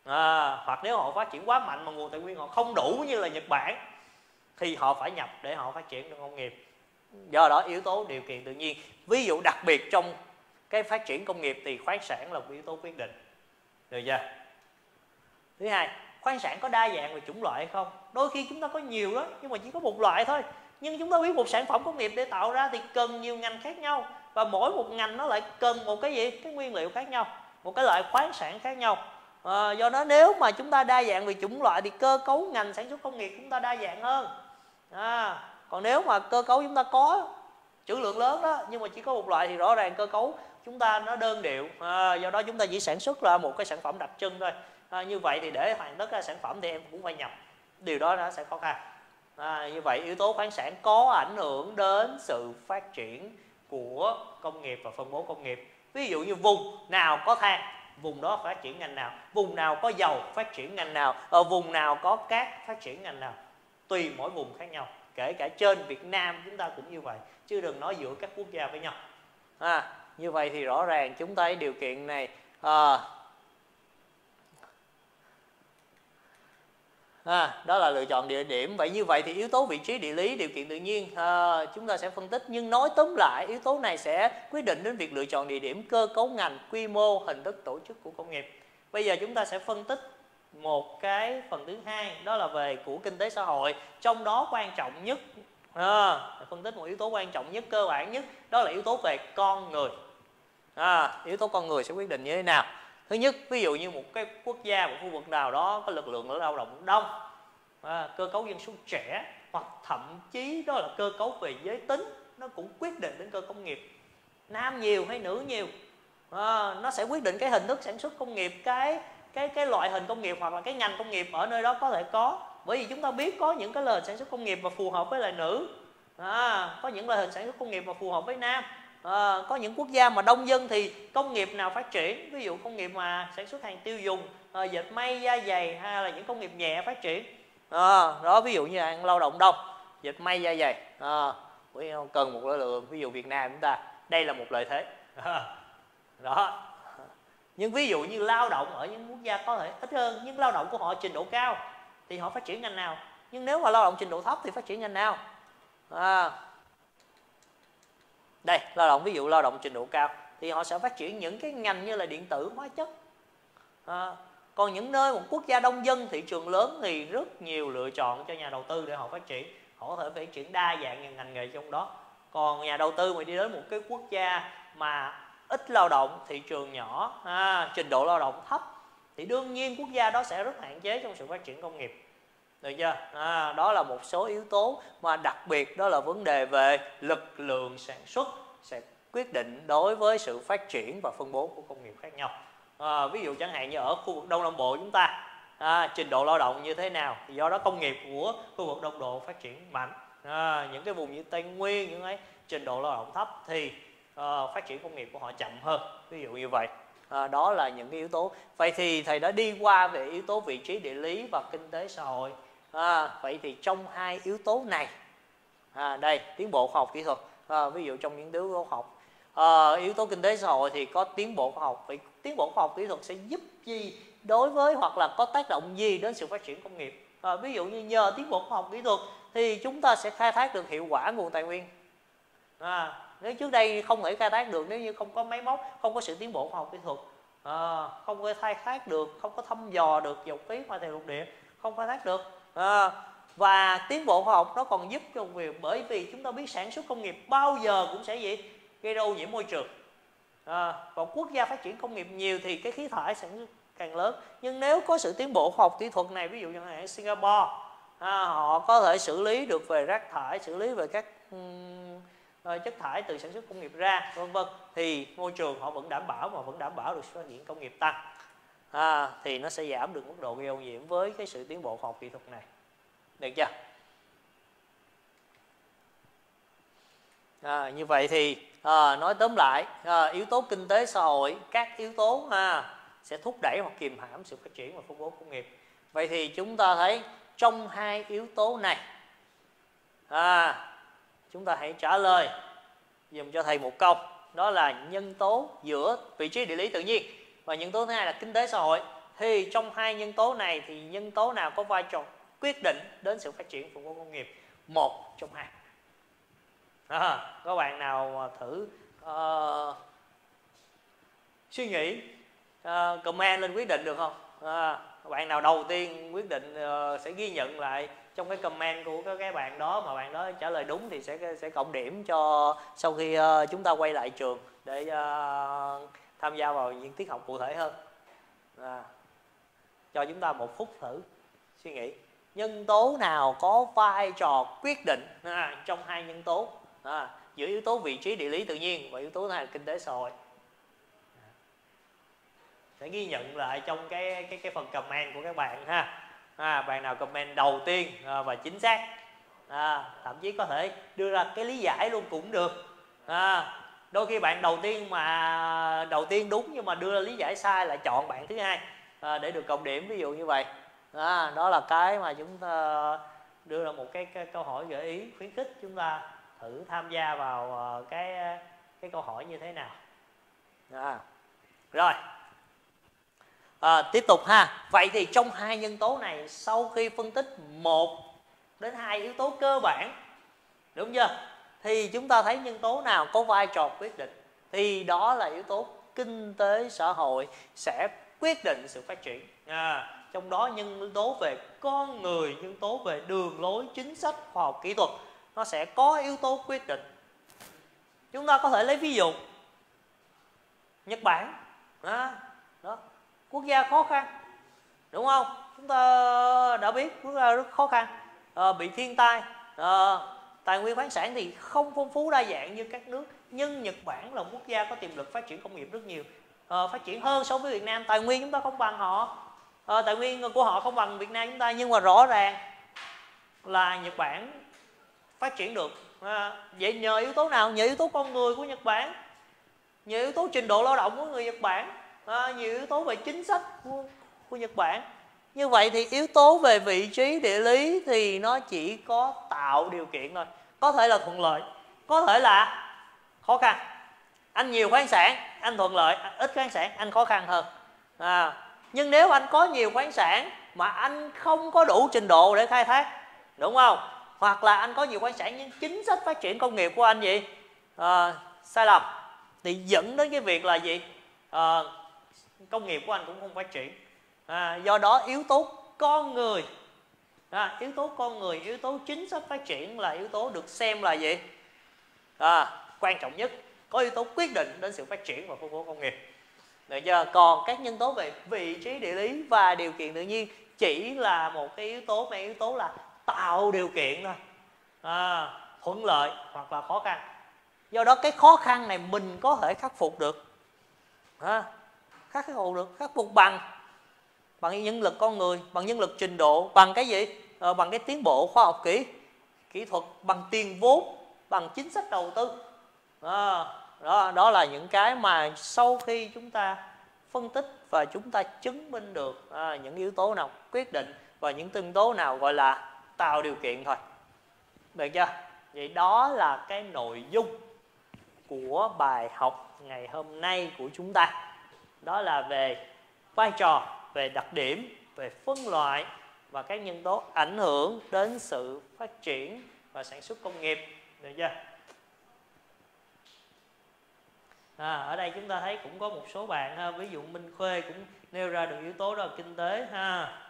S1: à, hoặc nếu họ phát triển quá mạnh mà nguồn tài nguyên họ không đủ như là Nhật Bản thì họ phải nhập để họ phát triển được công nghiệp. Do đó yếu tố điều kiện tự nhiên. Ví dụ đặc biệt trong cái phát triển công nghiệp thì khoáng sản là một yếu tố quyết định. Được chưa? Thứ hai khoáng sản có đa dạng về chủng loại hay không? Đôi khi chúng ta có nhiều đó nhưng mà chỉ có một loại thôi. Nhưng chúng ta biết một sản phẩm công nghiệp để tạo ra thì cần nhiều ngành khác nhau. Và mỗi một ngành nó lại cần một cái gì? Cái nguyên liệu khác nhau một cái loại khoáng sản khác nhau à, do đó nếu mà chúng ta đa dạng về chủng loại thì cơ cấu ngành sản xuất công nghiệp chúng ta đa dạng hơn. À, còn nếu mà cơ cấu chúng ta có trữ lượng lớn đó nhưng mà chỉ có một loại thì rõ ràng cơ cấu chúng ta nó đơn điệu. À, do đó chúng ta chỉ sản xuất ra một cái sản phẩm đặc trưng thôi. À, như vậy thì để hoàn tất ra sản phẩm thì em cũng phải nhập. Điều đó nó sẽ khó khăn. À, như vậy yếu tố khoáng sản có ảnh hưởng đến sự phát triển của công nghiệp và phân bố công nghiệp. Ví dụ như vùng nào có than? Vùng đó phát triển ngành nào? Vùng nào có dầu phát triển ngành nào? Ở vùng nào có cát phát triển ngành nào? Tùy mỗi vùng khác nhau. Kể cả trên Việt Nam chúng ta cũng như vậy. Chứ đừng nói giữa các quốc gia với nhau. À, như vậy thì rõ ràng chúng ta điều kiện này à, à, đó là lựa chọn địa điểm. Vậy như vậy thì yếu tố vị trí địa lý điều kiện tự nhiên à, chúng ta sẽ phân tích. Nhưng nói tóm lại yếu tố này sẽ quyết định đến việc lựa chọn địa điểm cơ cấu ngành quy mô hình thức tổ chức của công nghiệp. Bây giờ chúng ta sẽ phân tích một cái phần thứ hai đó là về của kinh tế xã hội. Trong đó quan trọng nhất à, phân tích một yếu tố quan trọng nhất cơ bản nhất đó là yếu tố về con người. À, yếu tố con người sẽ quyết định như thế nào thứ nhất ví dụ như một cái quốc gia một khu vực nào đó có lực lượng lao động đông à, cơ cấu dân số trẻ hoặc thậm chí đó là cơ cấu về giới tính nó cũng quyết định đến cơ công nghiệp. Nam nhiều hay nữ nhiều? À, nó sẽ quyết định cái hình thức sản xuất công nghiệp cái cái cái loại hình công nghiệp hoặc là cái ngành công nghiệp ở nơi đó có thể có. Bởi vì chúng ta biết có những cái loại hình sản xuất công nghiệp mà phù hợp với lại nữ. À, có những loại hình sản xuất công nghiệp mà phù hợp với nam à, có những quốc gia mà đông dân thì công nghiệp nào phát triển? Ví dụ công nghiệp mà sản xuất hàng tiêu dùng à, dệt may da giày hay là những công nghiệp nhẹ phát triển? À, đó ví dụ như là lao động đông dệt may da giày à, cần một lực lượng ví dụ Việt Nam chúng ta đây là một lợi thế. Đó. Nhưng ví dụ như lao động ở những quốc gia có thể ít hơn nhưng lao động của họ trình độ cao thì họ phát triển ngành nào? Nhưng nếu mà lao động trình độ thấp thì phát triển ngành nào? À, đây lao động ví dụ lao động trình độ cao thì họ sẽ phát triển những cái ngành như là điện tử hóa chất. À, còn những nơi một quốc gia đông dân thị trường lớn thì rất nhiều lựa chọn cho nhà đầu tư để họ phát triển. Họ có thể phát triển đa dạng những ngành nghề trong đó. Còn nhà đầu tư mà đi đến một cái quốc gia mà ít lao động thị trường nhỏ à, trình độ lao động thấp thì đương nhiên quốc gia đó sẽ rất hạn chế trong sự phát triển công nghiệp được chưa? À, đó là một số yếu tố mà đặc biệt đó là vấn đề về lực lượng sản xuất sẽ quyết định đối với sự phát triển và phân bố của công nghiệp khác nhau. À, ví dụ chẳng hạn như ở khu vực đông nam bộ chúng ta à, trình độ lao động như thế nào? Thì do đó công nghiệp của khu vực đông độ phát triển mạnh. À, những cái vùng như tây nguyên những ấy trình độ lao động thấp thì uh, phát triển công nghiệp của họ chậm hơn ví dụ như vậy. À, đó là những cái yếu tố. Vậy thì thầy đã đi qua về yếu tố vị trí địa lý và kinh tế xã hội à, vậy thì trong hai yếu tố này à, đây tiến bộ khoa học kỹ thuật à, ví dụ trong những yếu tố học. À, yếu tố kinh tế xã hội thì có tiến bộ khoa học. Vậy tiến bộ khoa học kỹ thuật sẽ giúp gì đối với hoặc là có tác động gì đến sự phát triển công nghiệp? À, ví dụ như nhờ tiến bộ khoa học kỹ thuật thì chúng ta sẽ khai thác được hiệu quả nguồn tài nguyên. À, nếu trước đây không thể khai thác được nếu như không có máy móc không có sự tiến bộ khoa học kỹ thuật à, không có khai thác được không có thăm dò được dầu khí ngoài thềm lục địa không khai thác được à, và tiến bộ khoa học nó còn giúp cho việc bởi vì chúng ta biết sản xuất công nghiệp bao giờ cũng sẽ gì gây ra ô nhiễm môi trường. Ờ, à, còn quốc gia phát triển công nghiệp nhiều thì cái khí thải sản xuất càng lớn. Nhưng nếu có sự tiến bộ khoa học kỹ thuật này ví dụ như hạn Singapore à, họ có thể xử lý được về rác thải xử lý về các um, chất thải từ sản xuất công nghiệp ra vân vân thì môi trường họ vẫn đảm bảo mà vẫn đảm bảo được phát triển công nghiệp tăng à, thì nó sẽ giảm được mức độ gây ô nhiễm với cái sự tiến bộ khoa học kỹ thuật này. Được chưa? À, như vậy thì à, nói tóm lại à, yếu tố kinh tế xã hội các yếu tố à, sẽ thúc đẩy hoặc kìm hãm sự phát triển và phân bố công nghiệp. Vậy thì chúng ta thấy trong hai yếu tố này à, chúng ta hãy trả lời dùm cho thầy một câu. Đó là nhân tố giữa vị trí địa lý tự nhiên và nhân tố thứ hai là kinh tế xã hội. Thì trong hai nhân tố này thì nhân tố nào có vai trò quyết định đến sự phát triển của công nghiệp? Một trong hai. À, có bạn nào thử uh, suy nghĩ uh, comment lên quyết định được không? À, bạn nào đầu tiên quyết định uh, sẽ ghi nhận lại trong cái comment của các cái bạn đó mà bạn đó trả lời đúng thì sẽ sẽ cộng điểm cho sau khi uh, chúng ta quay lại trường để uh, tham gia vào những tiết học cụ thể hơn. À, cho chúng ta một phút thử suy nghĩ. Nhân tố nào có vai trò quyết định à, trong hai nhân tố? À, giữa yếu tố vị trí địa lý tự nhiên và yếu tố là kinh tế xã hội. Sẽ ghi nhận lại trong cái cái cái phần comment của các bạn ha. À, bạn nào comment đầu tiên à, và chính xác. À, thậm chí có thể đưa ra cái lý giải luôn cũng được. À, đôi khi bạn đầu tiên mà đầu tiên đúng nhưng mà đưa ra lý giải sai lại chọn bạn thứ hai à, để được cộng điểm ví dụ như vậy. À, đó là cái mà chúng ta đưa ra một cái, cái câu hỏi gợi ý khuyến khích chúng ta thử tham gia vào à, cái cái câu hỏi như thế nào. À. rồi. À, tiếp tục ha. Vậy thì trong hai nhân tố này sau khi phân tích một đến hai yếu tố cơ bản đúng chưa? Thì chúng ta thấy nhân tố nào có vai trò quyết định thì đó là yếu tố kinh tế xã hội sẽ quyết định sự phát triển. À, trong đó nhân tố về con người nhân tố về đường lối chính sách khoa học kỹ thuật nó sẽ có yếu tố quyết định. Chúng ta có thể lấy ví dụ nhật bản. À, đó quốc gia khó khăn đúng không? Chúng ta đã biết quốc gia rất khó khăn. À, bị thiên tai à, tài nguyên khoáng sản thì không phong phú đa dạng như các nước nhưng nhật bản là một quốc gia có tiềm lực phát triển công nghiệp rất nhiều. À, phát triển hơn so với việt nam. Tài nguyên chúng ta không bằng họ. À, tài nguyên của họ không bằng việt nam chúng ta nhưng mà rõ ràng là nhật bản phát triển được. À, vậy nhờ yếu tố nào? Nhờ yếu tố con người của nhật bản. Nhờ yếu tố trình độ lao động của người nhật bản. À, nhiều yếu tố về chính sách của, của nhật bản như vậy thì yếu tố về vị trí địa lý thì nó chỉ có tạo điều kiện thôi. Có thể là thuận lợi có thể là khó khăn. Anh nhiều khoáng sản anh thuận lợi ít khoáng sản anh khó khăn hơn. À, nhưng nếu anh có nhiều khoáng sản mà anh không có đủ trình độ để khai thác đúng không? Hoặc là anh có nhiều khoáng sản nhưng chính sách phát triển công nghiệp của anh gì à, sai lầm thì dẫn đến cái việc là gì? À, công nghiệp của anh cũng không phát triển à, do đó yếu tố con người. À, yếu tố con người yếu tố chính sách phát triển là yếu tố được xem là gì? À, quan trọng nhất có yếu tố quyết định đến sự phát triển và phân bố công nghiệp. Được chưa? Còn các nhân tố về vị trí địa lý và điều kiện tự nhiên chỉ là một cái yếu tố mà yếu tố là tạo điều kiện thôi. À, thuận lợi hoặc là khó khăn. Do đó cái khó khăn này mình có thể khắc phục được. À, khắc phục được khắc phục bằng bằng nhân lực con người bằng nhân lực trình độ bằng cái gì? À, bằng cái tiến bộ khoa học kỹ kỹ thuật bằng tiền vốn bằng chính sách đầu tư. À, đó đó là những cái mà sau khi chúng ta phân tích và chúng ta chứng minh được à, những yếu tố nào quyết định và những tương tố nào gọi là tạo điều kiện thôi. Được chưa? Vậy đó là cái nội dung của bài học ngày hôm nay của chúng ta. Đó là về vai trò về đặc điểm về phân loại và các nhân tố ảnh hưởng đến sự phát triển và sản xuất công nghiệp. Được chưa? À, ở đây chúng ta thấy cũng có một số bạn ha ví dụ minh khuê cũng nêu ra được yếu tố đó là kinh tế ha.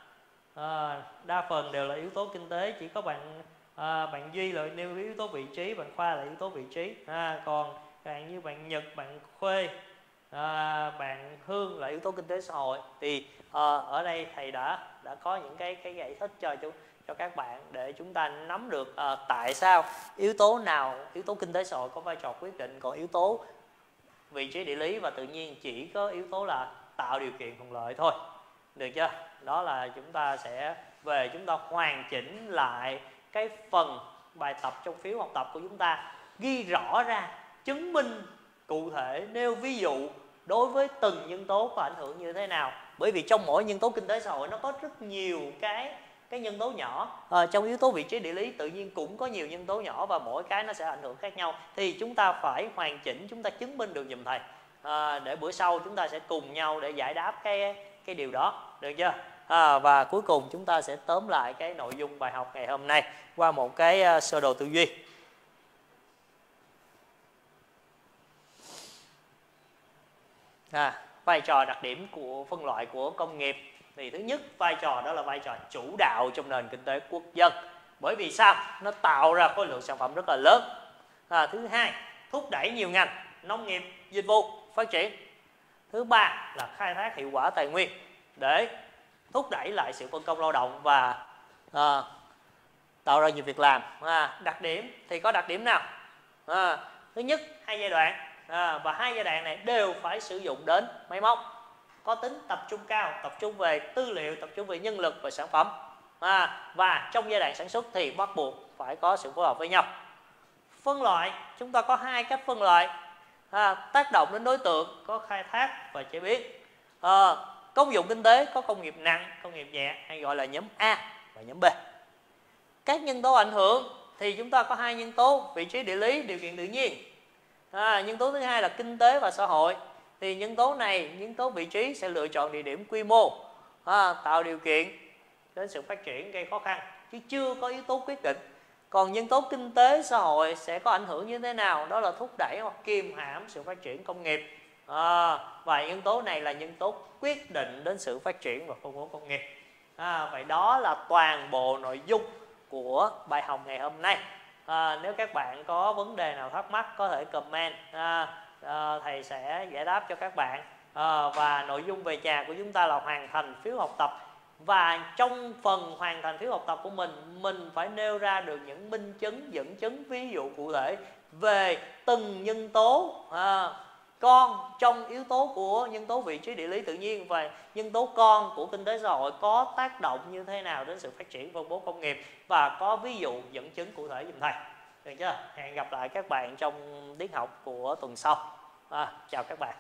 S1: À, đa phần đều là yếu tố kinh tế chỉ có bạn à, bạn duy là nêu yếu tố vị trí bạn khoa là yếu tố vị trí. À, còn bạn như bạn nhật bạn khuê à, bạn hương là yếu tố kinh tế xã hội. Thì à, ở đây thầy đã đã có những cái cái giải thích cho chúng cho các bạn để chúng ta nắm được à, tại sao yếu tố nào yếu tố kinh tế xã hội có vai trò quyết định. Còn yếu tố vị trí địa lý và tự nhiên chỉ có yếu tố là tạo điều kiện thuận lợi thôi. Được chưa? Đó là chúng ta sẽ về chúng ta hoàn chỉnh lại cái phần bài tập trong phiếu học tập của chúng ta ghi rõ ra chứng minh cụ thể. Nêu ví dụ đối với từng nhân tố có ảnh hưởng như thế nào? Bởi vì trong mỗi nhân tố kinh tế xã hội nó có rất nhiều cái cái nhân tố nhỏ. À, trong yếu tố vị trí địa lý tự nhiên cũng có nhiều nhân tố nhỏ và mỗi cái nó sẽ ảnh hưởng khác nhau. Thì chúng ta phải hoàn chỉnh chúng ta chứng minh được giùm thầy. À, để bữa sau chúng ta sẽ cùng nhau để giải đáp cái cái điều đó. Được chưa? À, và cuối cùng chúng ta sẽ tóm lại cái nội dung bài học ngày hôm nay qua một cái uh, sơ đồ tư duy. À, vai trò đặc điểm của phân loại của công nghiệp. Thì thứ nhất vai trò đó là vai trò chủ đạo trong nền kinh tế quốc dân. Bởi vì sao? Nó tạo ra khối lượng sản phẩm rất là lớn. À, thứ hai thúc đẩy nhiều ngành nông nghiệp dịch vụ phát triển. Thứ ba là khai thác hiệu quả tài nguyên để thúc đẩy lại sự phân công lao động và à, tạo ra nhiều việc làm. À, đặc điểm thì có đặc điểm nào? À, thứ nhất hai giai đoạn à, và hai giai đoạn này đều phải sử dụng đến máy móc. Có tính tập trung cao tập trung về tư liệu tập trung về nhân lực và sản phẩm. À, và trong giai đoạn sản xuất thì bắt buộc phải có sự phối hợp với nhau. Phân loại chúng ta có hai cách phân loại. À, tác động đến đối tượng có khai thác và chế biến. À, công dụng kinh tế có công nghiệp nặng công nghiệp nhẹ hay gọi là nhóm A và nhóm B. Các nhân tố ảnh hưởng thì chúng ta có hai nhân tố vị trí địa lý điều kiện tự nhiên à, nhân tố thứ hai là kinh tế và xã hội. Thì nhân tố này nhân tố vị trí sẽ lựa chọn địa điểm quy mô à, tạo điều kiện đến sự phát triển gây khó khăn. Chứ chưa có yếu tố quyết định. Còn nhân tố kinh tế xã hội sẽ có ảnh hưởng như thế nào? Đó là thúc đẩy hoặc kiềm hãm sự phát triển công nghiệp. À, và nhân tố này là nhân tố quyết định đến sự phát triển và phân bố công nghiệp. À, vậy đó là toàn bộ nội dung của bài học ngày hôm nay à, nếu các bạn có vấn đề nào thắc mắc có thể comment à, à, thầy sẽ giải đáp cho các bạn. À, và nội dung về trà của chúng ta là hoàn thành phiếu học tập. Và trong phần hoàn thành phiếu học tập của mình mình phải nêu ra được những minh chứng dẫn chứng ví dụ cụ thể về từng nhân tố à, con trong yếu tố của nhân tố vị trí địa lý tự nhiên và nhân tố con của kinh tế xã hội có tác động như thế nào đến sự phát triển phân bố công nghiệp và có ví dụ dẫn chứng cụ thể giùm thầy. Được chưa? Hẹn gặp lại các bạn trong tiết học của tuần sau. À, chào các bạn.